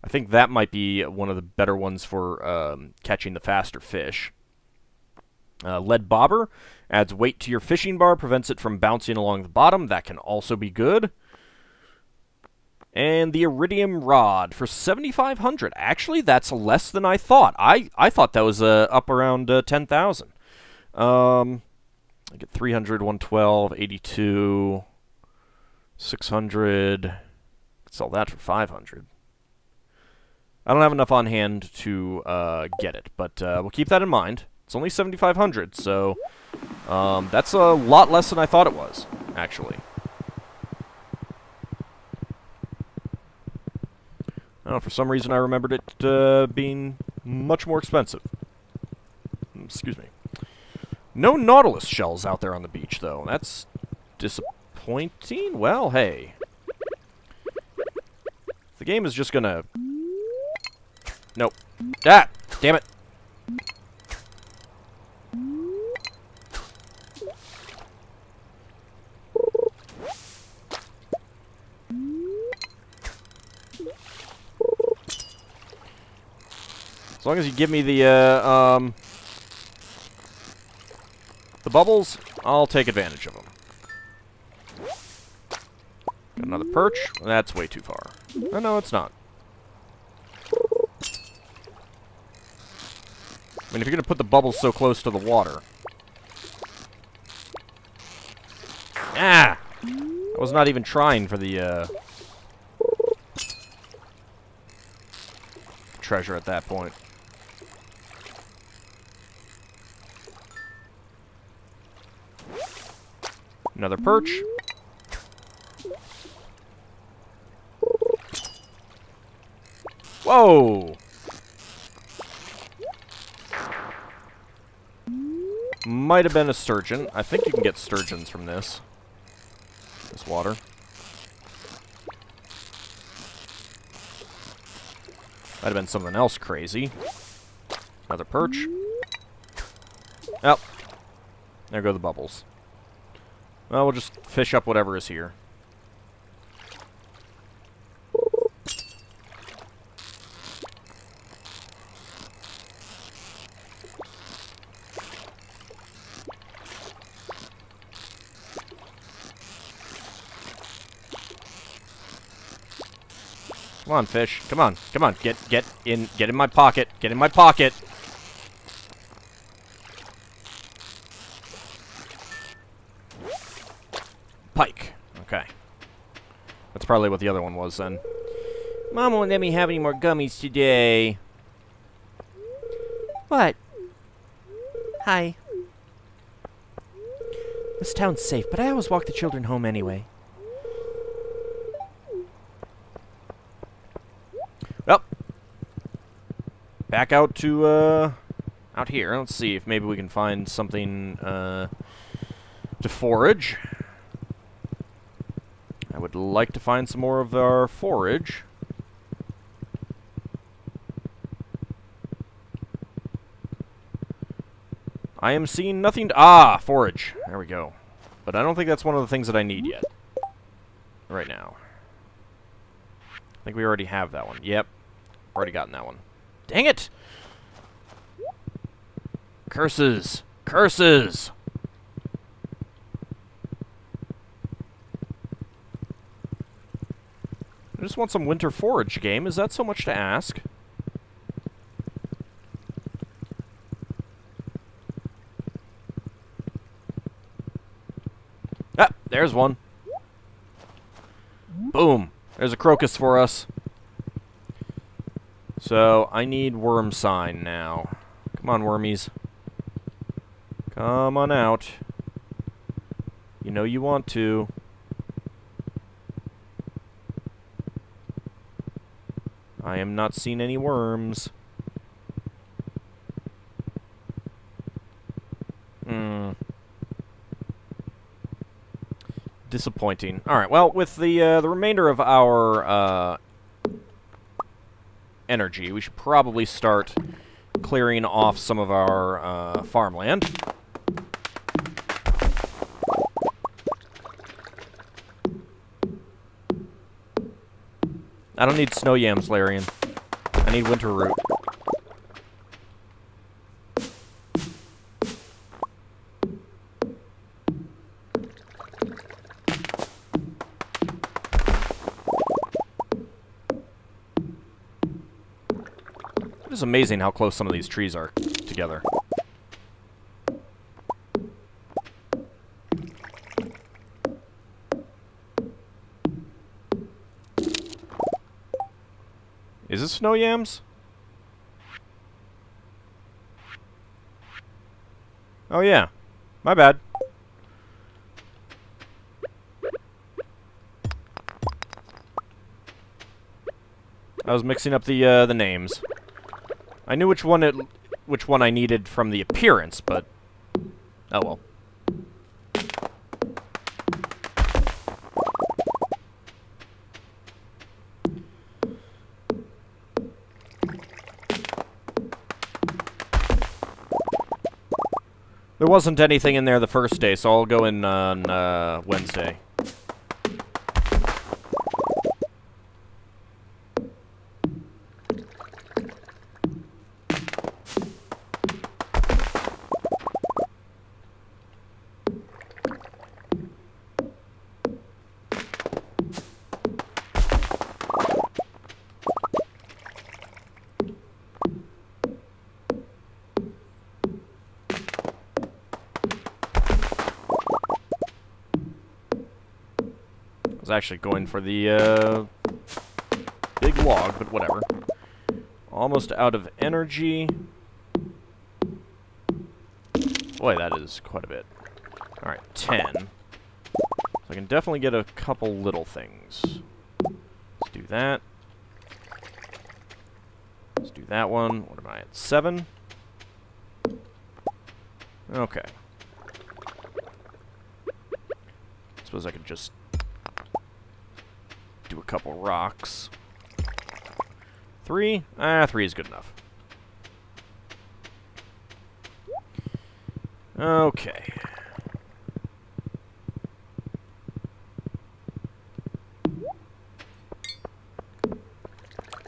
I think that might be one of the better ones for um, catching the faster fish. Uh, lead bobber adds weight to your fishing bar, prevents it from bouncing along the bottom. That can also be good. And the iridium rod for 7500 Actually, that's less than I thought. I, I thought that was uh, up around uh, 10,000. Um, I get 300, 112, 82. 600. Sell that for 500. I don't have enough on hand to uh, get it, but uh, we'll keep that in mind. It's only 7,500, so um, that's a lot less than I thought it was, actually. I don't know, for some reason I remembered it uh, being much more expensive. Excuse me. No Nautilus shells out there on the beach, though. That's disappointing. Well, hey. The game is just gonna... Nope. Ah! Damn it! As long as you give me the, uh, um... The bubbles, I'll take advantage of them. Got another perch. That's way too far. Oh, no, it's not. I mean, if you're going to put the bubbles so close to the water... Ah! I was not even trying for the, uh... Treasure at that point. Another perch. Whoa! Might have been a sturgeon. I think you can get sturgeons from this. This water. Might have been something else crazy. Another perch. Oh. There go the bubbles. Well, we'll just fish up whatever is here. Come on, fish. Come on. Come on. Get get in get in my pocket. Get in my pocket. Pike. Okay. That's probably what the other one was then. Mom won't let me have any more gummies today. What? Hi. This town's safe, but I always walk the children home anyway. Back out to, uh, out here. Let's see if maybe we can find something, uh, to forage. I would like to find some more of our forage. I am seeing nothing Ah, forage. There we go. But I don't think that's one of the things that I need yet. Right now. I think we already have that one. Yep. Already gotten that one. Dang it! Curses! Curses! I just want some winter forage game. Is that so much to ask? Ah, there's one. Boom. There's a crocus for us. So, I need worm sign now. Come on, wormies. Come on out. You know you want to. I am not seeing any worms. Hmm. Disappointing. Alright, well, with the, uh, the remainder of our, uh, energy, we should probably start clearing off some of our, uh, farmland. I don't need snow yams, Larian. I need winter root. It is amazing how close some of these trees are together. It snow yams? Oh yeah. My bad. I was mixing up the uh, the names. I knew which one it, which one I needed from the appearance, but oh well. There wasn't anything in there the first day, so I'll go in on uh, Wednesday. Actually going for the uh, big log, but whatever. Almost out of energy. Boy, that is quite a bit. Alright, 10. So I can definitely get a couple little things. Let's do that. Let's do that one. What am I at? 7? Okay. Suppose I could just a couple rocks. Three? Ah, three is good enough. Okay.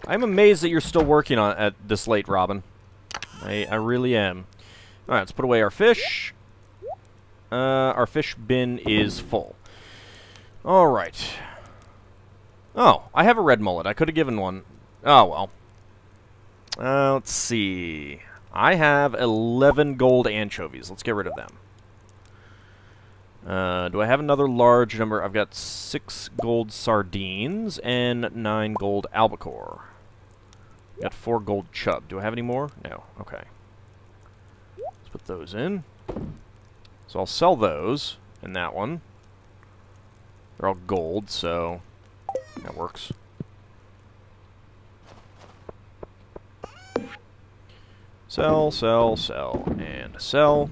I'm amazed that you're still working on at this late, Robin. I, I really am. Alright, let's put away our fish. Uh, our fish bin is full. Alright. Oh, I have a red mullet. I could have given one. Oh, well. Uh, let's see. I have 11 gold anchovies. Let's get rid of them. Uh, do I have another large number? I've got 6 gold sardines and 9 gold albacore. Got 4 gold chub. Do I have any more? No. Okay. Let's put those in. So I'll sell those and that one. They're all gold, so that works. Sell, sell, sell, and sell.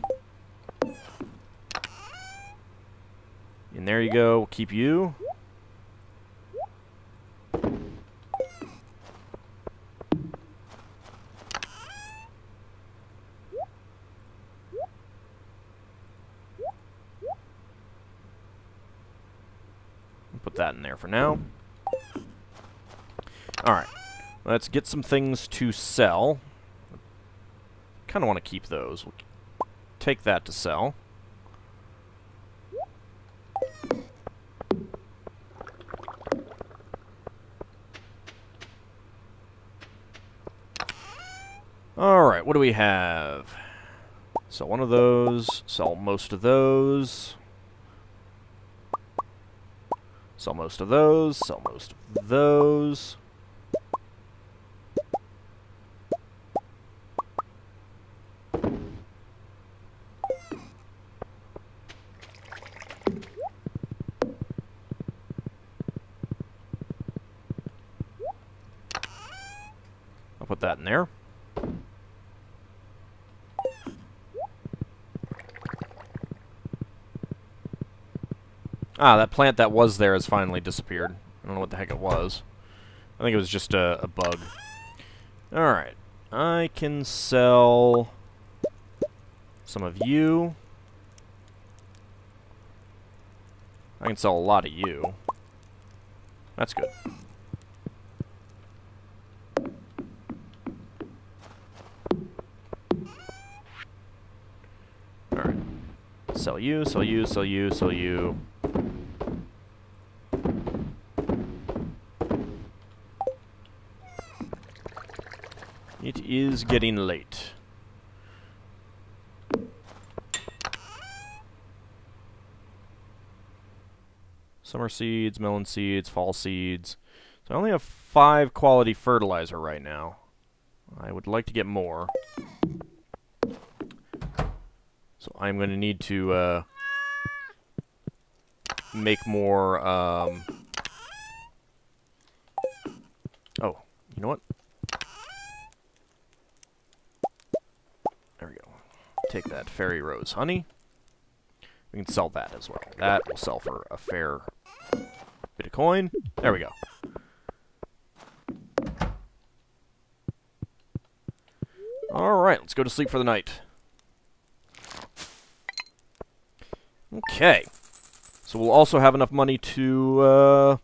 And there you go. We'll keep you. Put that in there for now. Alright. Let's get some things to sell. kind of want to keep those. We'll take that to sell. Alright, what do we have? Sell one of those, sell most of those. Sell most of those, sell most of those. I'll put that there. Ah, that plant that was there has finally disappeared. I don't know what the heck it was. I think it was just a, a bug. Alright. I can sell some of you. I can sell a lot of you. That's good. Alright. Sell you, sell you, sell you, sell you. It is getting late. Summer seeds, melon seeds, fall seeds. So I only have five quality fertilizer right now. I would like to get more. So I'm going to need to uh, make more... Um... Oh, you know what? There we go. Take that fairy rose honey. We can sell that as well. That will sell for a fair bit of coin. There we go. Alright, let's go to sleep for the night. Okay. So we'll also have enough money to uh,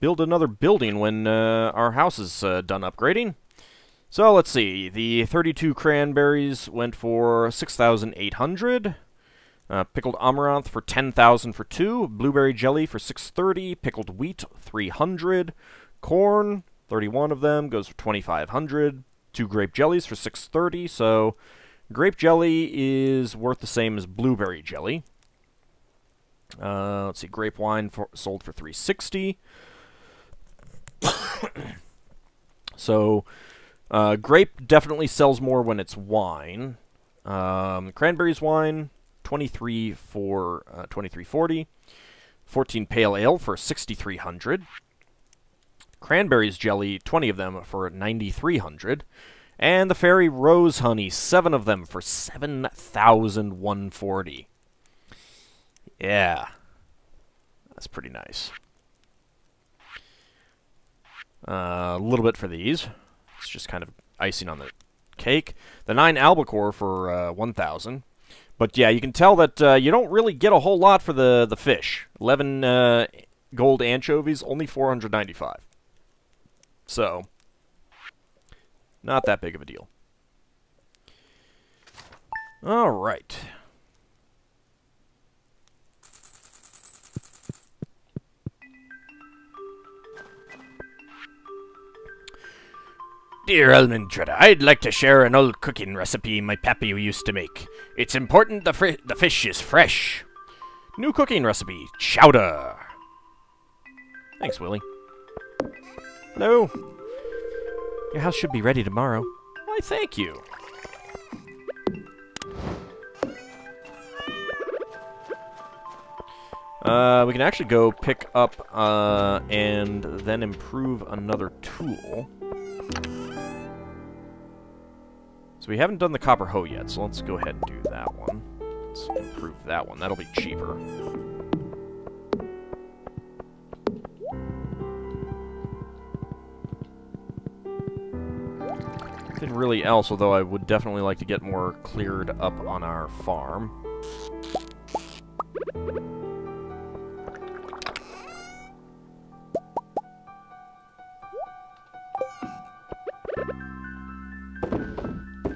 build another building when uh, our house is uh, done upgrading. So let's see. The 32 cranberries went for 6,800. Uh, pickled amaranth for 10,000 for two. Blueberry jelly for 630. Pickled wheat 300. Corn, 31 of them, goes for 2,500. Two grape jellies for 630. So grape jelly is worth the same as blueberry jelly. Uh, let's see, grape wine for, sold for 360. so uh, grape definitely sells more when it's wine. Um, cranberries wine 23 for uh, 2340. 14 pale ale for 6300. Cranberries jelly 20 of them for 9300. And the fairy rose honey 7 of them for 7140. Yeah. That's pretty nice. Uh, a little bit for these. It's just kind of icing on the cake. The 9 albacore for uh, 1,000. But yeah, you can tell that uh, you don't really get a whole lot for the, the fish. 11 uh, gold anchovies, only 495. So, not that big of a deal. All right. Dear Elmindreda, I'd like to share an old cooking recipe my pappy used to make. It's important the, the fish is fresh. New cooking recipe, chowder. Thanks, Willy. Hello. Your house should be ready tomorrow. Why, thank you. Uh, we can actually go pick up uh, and then improve another tool. So we haven't done the copper hoe yet, so let's go ahead and do that one. Let's improve that one. That'll be cheaper. Nothing really else, although I would definitely like to get more cleared up on our farm.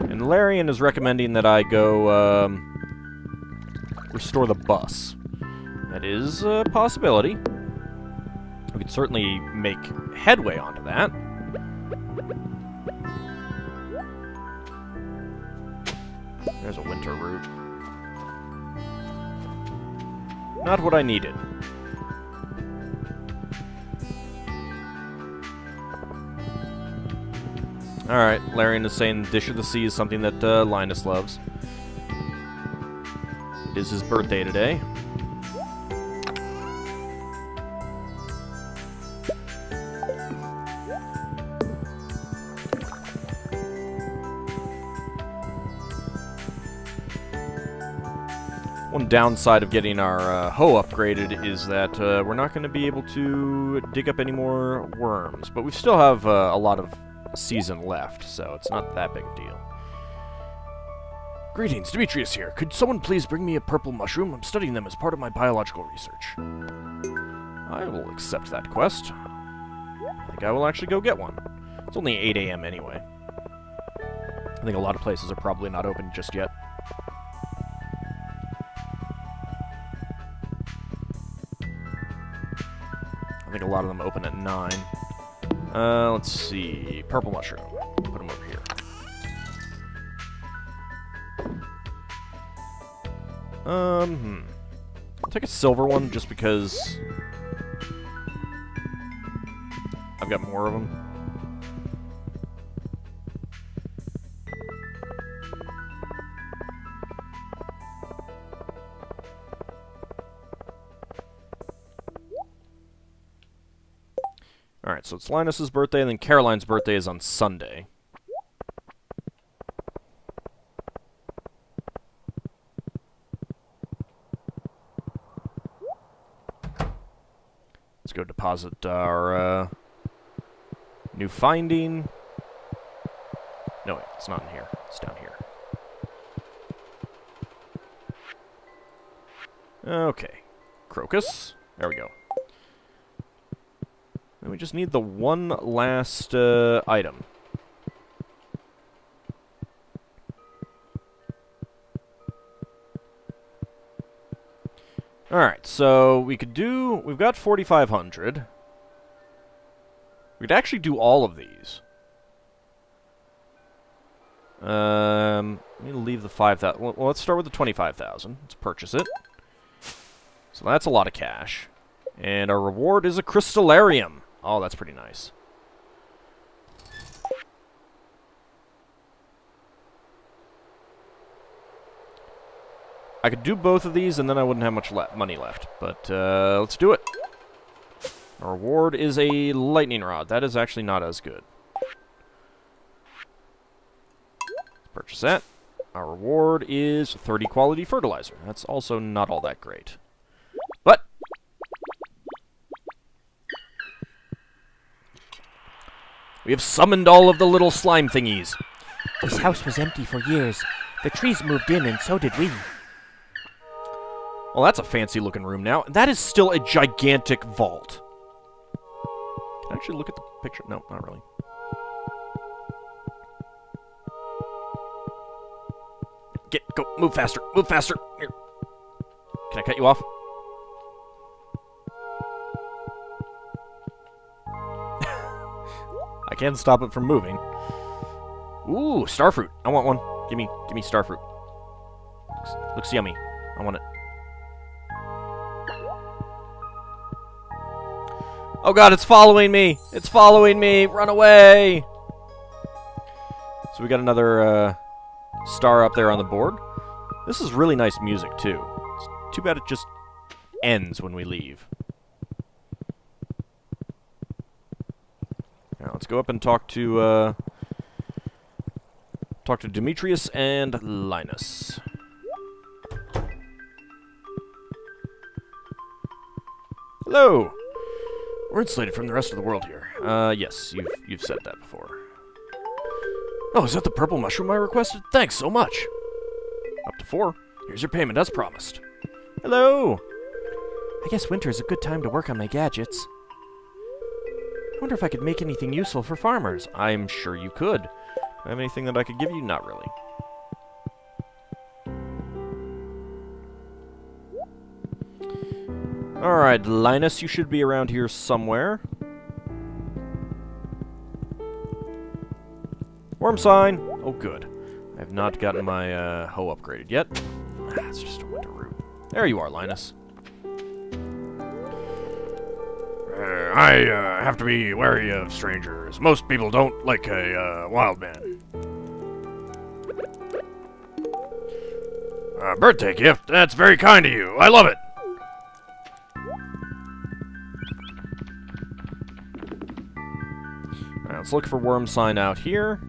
And Larian is recommending that I go um, restore the bus. That is a possibility. We could certainly make headway onto that. Winter root. Not what I needed. Alright, Larian is saying Dish of the Sea is something that uh, Linus loves. It is his birthday today. One downside of getting our uh, hoe upgraded is that uh, we're not going to be able to dig up any more worms, but we still have uh, a lot of season left, so it's not that big a deal. Greetings, Demetrius here. Could someone please bring me a purple mushroom? I'm studying them as part of my biological research. I will accept that quest. I think I will actually go get one. It's only 8 a.m. anyway. I think a lot of places are probably not open just yet. Think a lot of them open at 9. Uh, let's see. Purple mushroom. Put them over here. Um, hmm. I'll take a silver one just because... I've got more of them. Alright, so it's Linus's birthday, and then Caroline's birthday is on Sunday. Let's go deposit our uh, new finding. No, wait, it's not in here. It's down here. Okay. Crocus. There we go. Just need the one last uh, item. Alright, so we could do... We've got 4,500. We could actually do all of these. Um, let me leave the 5,000. Well, let's start with the 25,000. Let's purchase it. So that's a lot of cash. And our reward is a Crystallarium. Oh, that's pretty nice. I could do both of these, and then I wouldn't have much le money left. But uh, let's do it. Our reward is a lightning rod. That is actually not as good. Purchase that. Our reward is 30 quality fertilizer. That's also not all that great. We have summoned all of the little slime thingies. This house was empty for years. The trees moved in, and so did we. Well, that's a fancy looking room now. That is still a gigantic vault. Can I actually look at the picture? No, not really. Get, go, move faster, move faster. Here. Can I cut you off? I can't stop it from moving. Ooh, starfruit. I want one. Give me, give me starfruit. Looks, looks yummy. I want it. Oh god, it's following me! It's following me! Run away! So we got another uh, star up there on the board. This is really nice music, too. It's too bad it just ends when we leave. Now, let's go up and talk to, uh, talk to Demetrius and Linus. Hello! We're insulated from the rest of the world here. Uh, yes, you've, you've said that before. Oh, is that the purple mushroom I requested? Thanks so much! Up to four. Here's your payment as promised. Hello! I guess winter is a good time to work on my gadgets. I wonder if I could make anything useful for farmers. I'm sure you could. I have anything that I could give you? Not really. Alright, Linus, you should be around here somewhere. Worm sign! Oh, good. I have not gotten my uh, hoe upgraded yet. Ah, it's just a winter root. There you are, Linus. I uh, have to be wary of strangers. Most people don't like a uh, wild man. Uh, birthday gift? That's very kind of you. I love it. Alright, let's look for worm sign out here.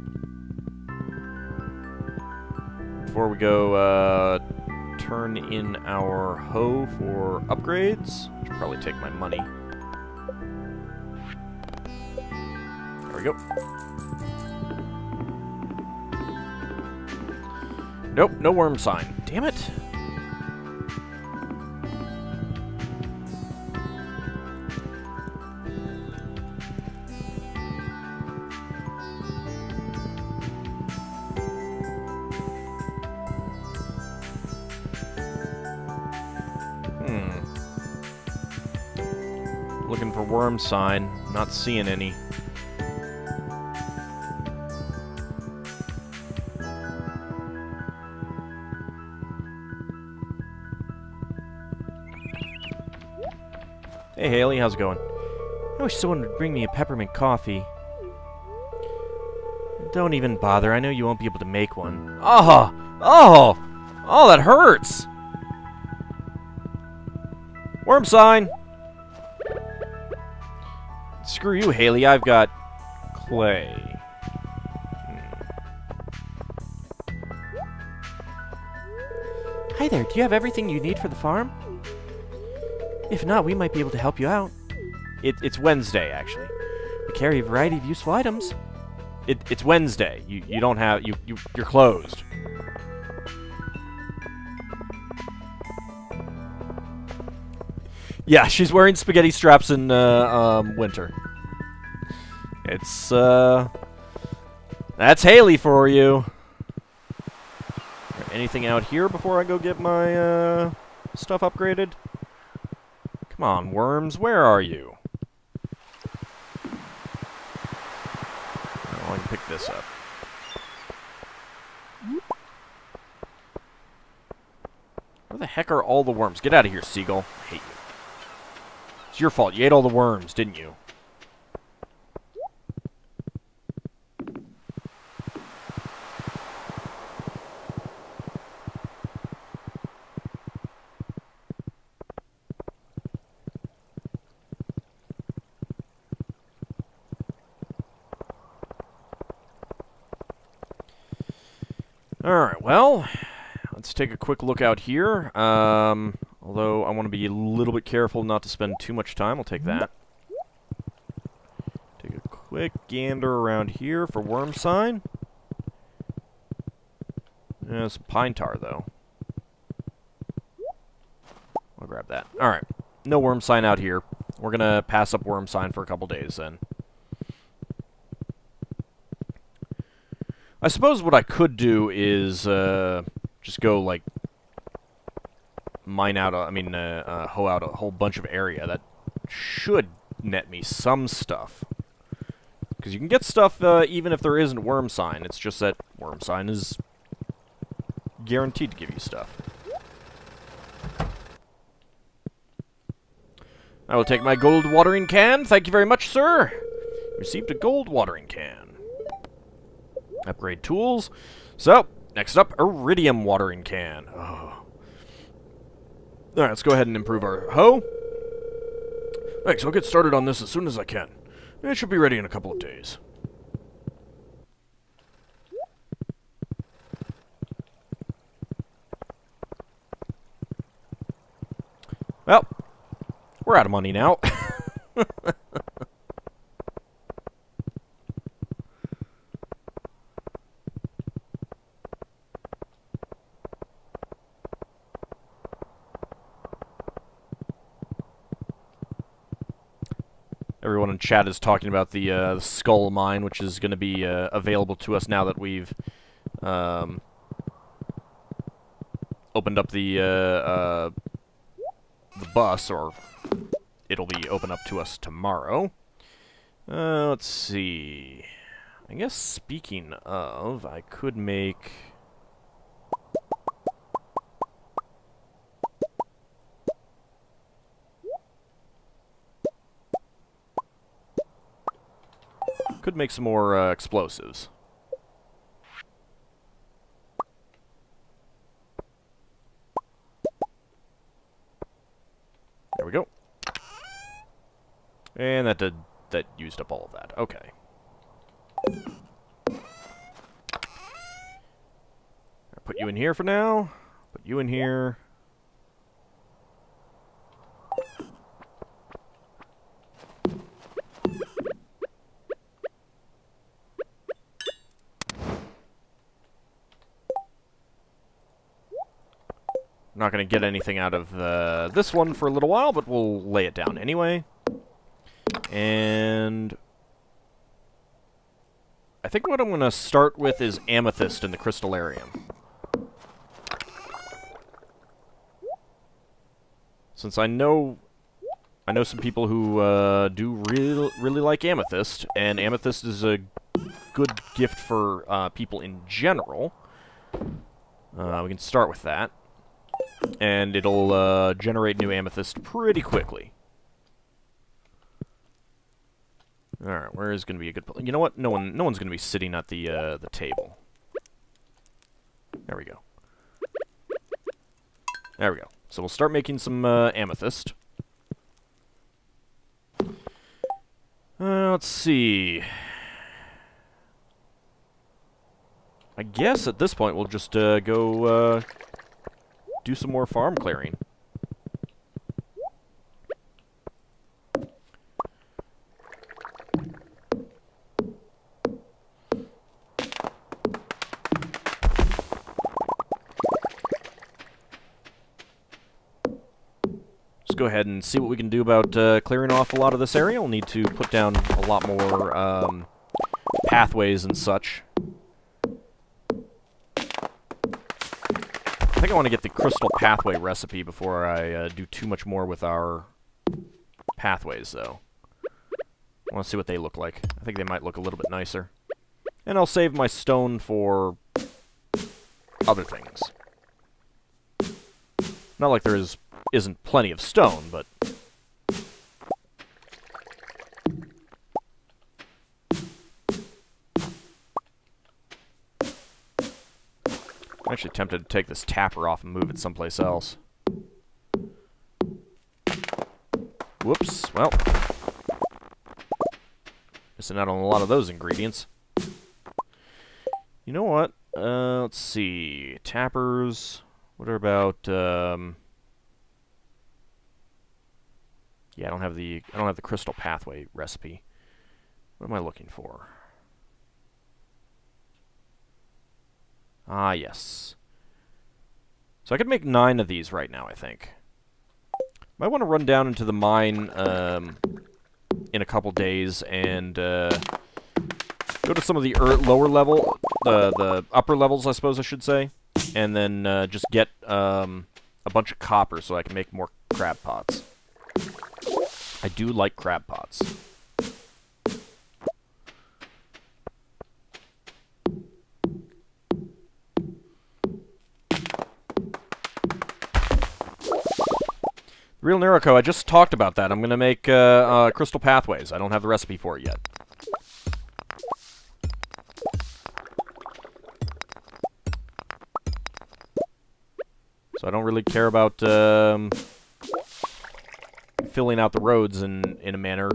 Before we go uh, turn in our hoe for upgrades. Should probably take my money. Go. Nope, no worm sign. Damn it. Hmm. Looking for worm sign. Not seeing any. Haley, how's it going? I wish someone would bring me a peppermint coffee. Don't even bother. I know you won't be able to make one. Oh! Oh! Oh, that hurts! Worm sign! Screw you, Haley. I've got clay. Hmm. Hi there, do you have everything you need for the farm? If not, we might be able to help you out. It, it's Wednesday, actually. We carry a variety of useful items. It, it's Wednesday. You you don't have you you you're closed. Yeah, she's wearing spaghetti straps in uh, um, winter. It's uh, that's Haley for you. Anything out here before I go get my uh, stuff upgraded? Come on, worms, where are you? I can pick this up. Where the heck are all the worms? Get out of here, seagull. I hate you. It's your fault. You ate all the worms, didn't you? Alright, well, let's take a quick look out here. Um, although I want to be a little bit careful not to spend too much time. I'll take that. Take a quick gander around here for worm sign. Yeah, some pine tar, though. I'll grab that. Alright, no worm sign out here. We're going to pass up worm sign for a couple days, then. I suppose what I could do is uh, just go like mine out. A, I mean, uh, uh, hoe out a whole bunch of area. That should net me some stuff. Because you can get stuff uh, even if there isn't worm sign. It's just that worm sign is guaranteed to give you stuff. I will take my gold watering can. Thank you very much, sir. Received a gold watering can. Upgrade tools. So, next up, iridium watering can. Oh. Alright, let's go ahead and improve our hoe. Thanks, I'll get started on this as soon as I can. It should be ready in a couple of days. Well, we're out of money now. Everyone in chat is talking about the, uh, skull mine, which is going to be uh, available to us now that we've um, opened up the uh, uh, the bus, or it'll be open up to us tomorrow. Uh, let's see. I guess speaking of, I could make... Make some more uh, explosives. There we go. And that did that used up all of that. Okay. i Put you in here for now. Put you in here. Not going to get anything out of uh, this one for a little while, but we'll lay it down anyway. And I think what I'm going to start with is Amethyst in the Crystallarium. Since I know I know some people who uh, do really, really like Amethyst, and Amethyst is a good gift for uh, people in general. Uh, we can start with that and it'll uh, generate new amethyst pretty quickly. All right, where is going to be a good? Place? You know what? No one, no one's going to be sitting at the uh, the table. There we go. There we go. So we'll start making some uh, amethyst. Uh, let's see. I guess at this point we'll just uh, go uh, do some more farm clearing. Let's go ahead and see what we can do about uh, clearing off a lot of this area. We'll need to put down a lot more um, pathways and such. Think I want to get the crystal pathway recipe before I uh, do too much more with our pathways, though. I want to see what they look like. I think they might look a little bit nicer. And I'll save my stone for other things. Not like there is isn't plenty of stone, but... I'm actually tempted to take this tapper off and move it someplace else. Whoops, well. Missing out on a lot of those ingredients. You know what? Uh, let's see. Tappers. What about, um... Yeah, I don't have the I don't have the crystal pathway recipe. What am I looking for? Ah, yes. So I could make nine of these right now, I think. Might want to run down into the mine um, in a couple days and uh, go to some of the lower level, uh, the upper levels, I suppose I should say, and then uh, just get um, a bunch of copper so I can make more crab pots. I do like crab pots. Real Neurico, I just talked about that. I'm going to make uh, uh, Crystal Pathways. I don't have the recipe for it yet. So I don't really care about... Um, filling out the roads in, in a manner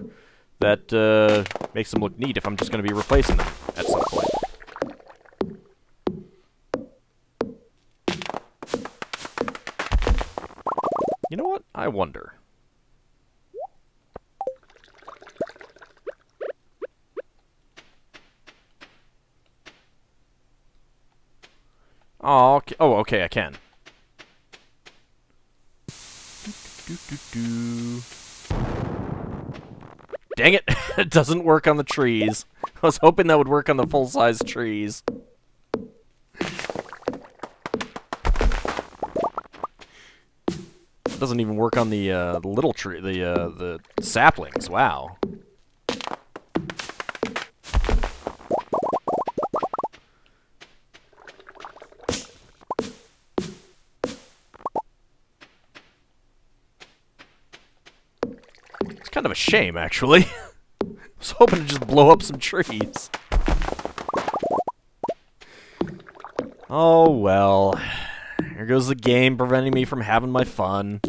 that uh, makes them look neat if I'm just going to be replacing them at some I wonder. Oh, okay. oh, okay, I can. Dang it! it doesn't work on the trees. I was hoping that would work on the full-size trees. It doesn't even work on the, uh, little tree, the, uh, the saplings. Wow. It's kind of a shame, actually. I was hoping to just blow up some trees. Oh, well. Here goes the game preventing me from having my fun.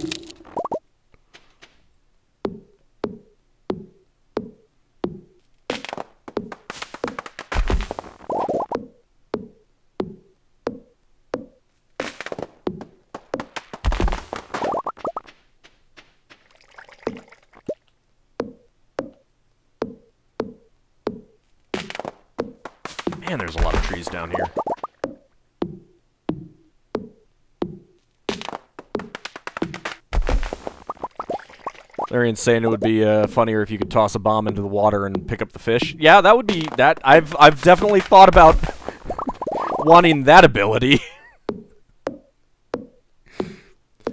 Saying it would be uh, funnier if you could toss a bomb into the water and pick up the fish. Yeah, that would be that. I've I've definitely thought about wanting that ability.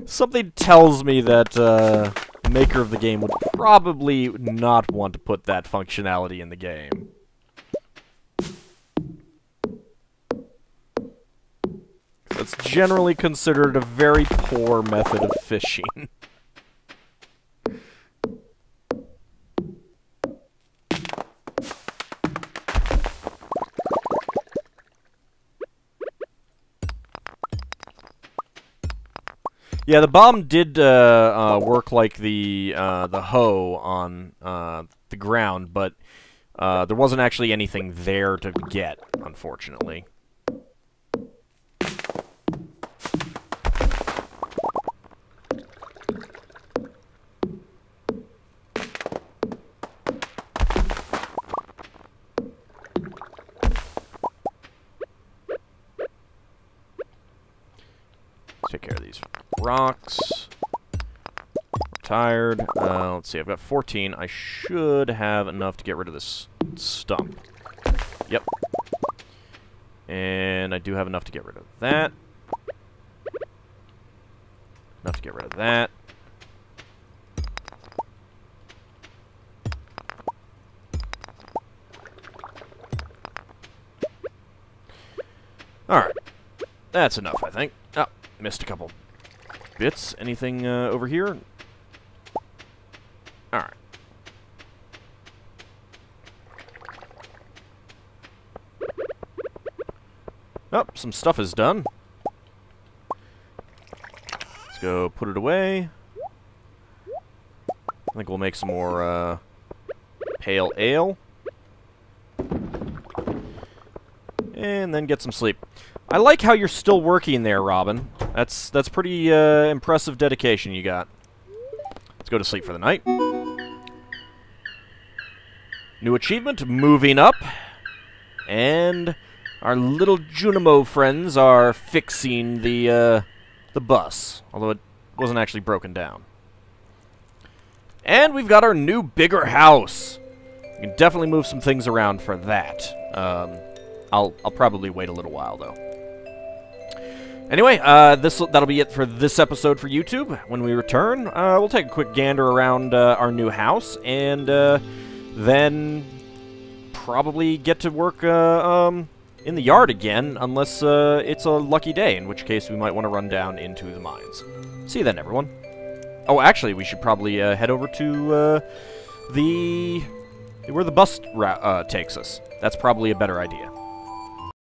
Something tells me that uh, maker of the game would probably not want to put that functionality in the game. That's generally considered a very poor method of fishing. Yeah, the bomb did uh, uh, work like the uh, the hoe on uh, the ground, but uh, there wasn't actually anything there to get, unfortunately. Rocks. tired. Uh, let's see, I've got 14. I should have enough to get rid of this stump. Yep. And I do have enough to get rid of that. Enough to get rid of that. Alright. That's enough, I think. Oh, missed a couple bits. Anything uh, over here? Alright. Oh, some stuff is done. Let's go put it away. I think we'll make some more uh, pale ale. And then get some sleep. I like how you're still working there, Robin. That's that's pretty uh, impressive dedication you got. Let's go to sleep for the night. New achievement, moving up. And our little Junimo friends are fixing the uh, the bus, although it wasn't actually broken down. And we've got our new, bigger house. We can definitely move some things around for that. Um, I'll I'll probably wait a little while though. Anyway, uh, this that'll be it for this episode for YouTube. When we return, uh, we'll take a quick gander around uh, our new house, and uh, then probably get to work uh, um, in the yard again, unless uh, it's a lucky day, in which case we might want to run down into the mines. See you then, everyone. Oh, actually, we should probably head over to the where the bus takes us. That's probably a better idea.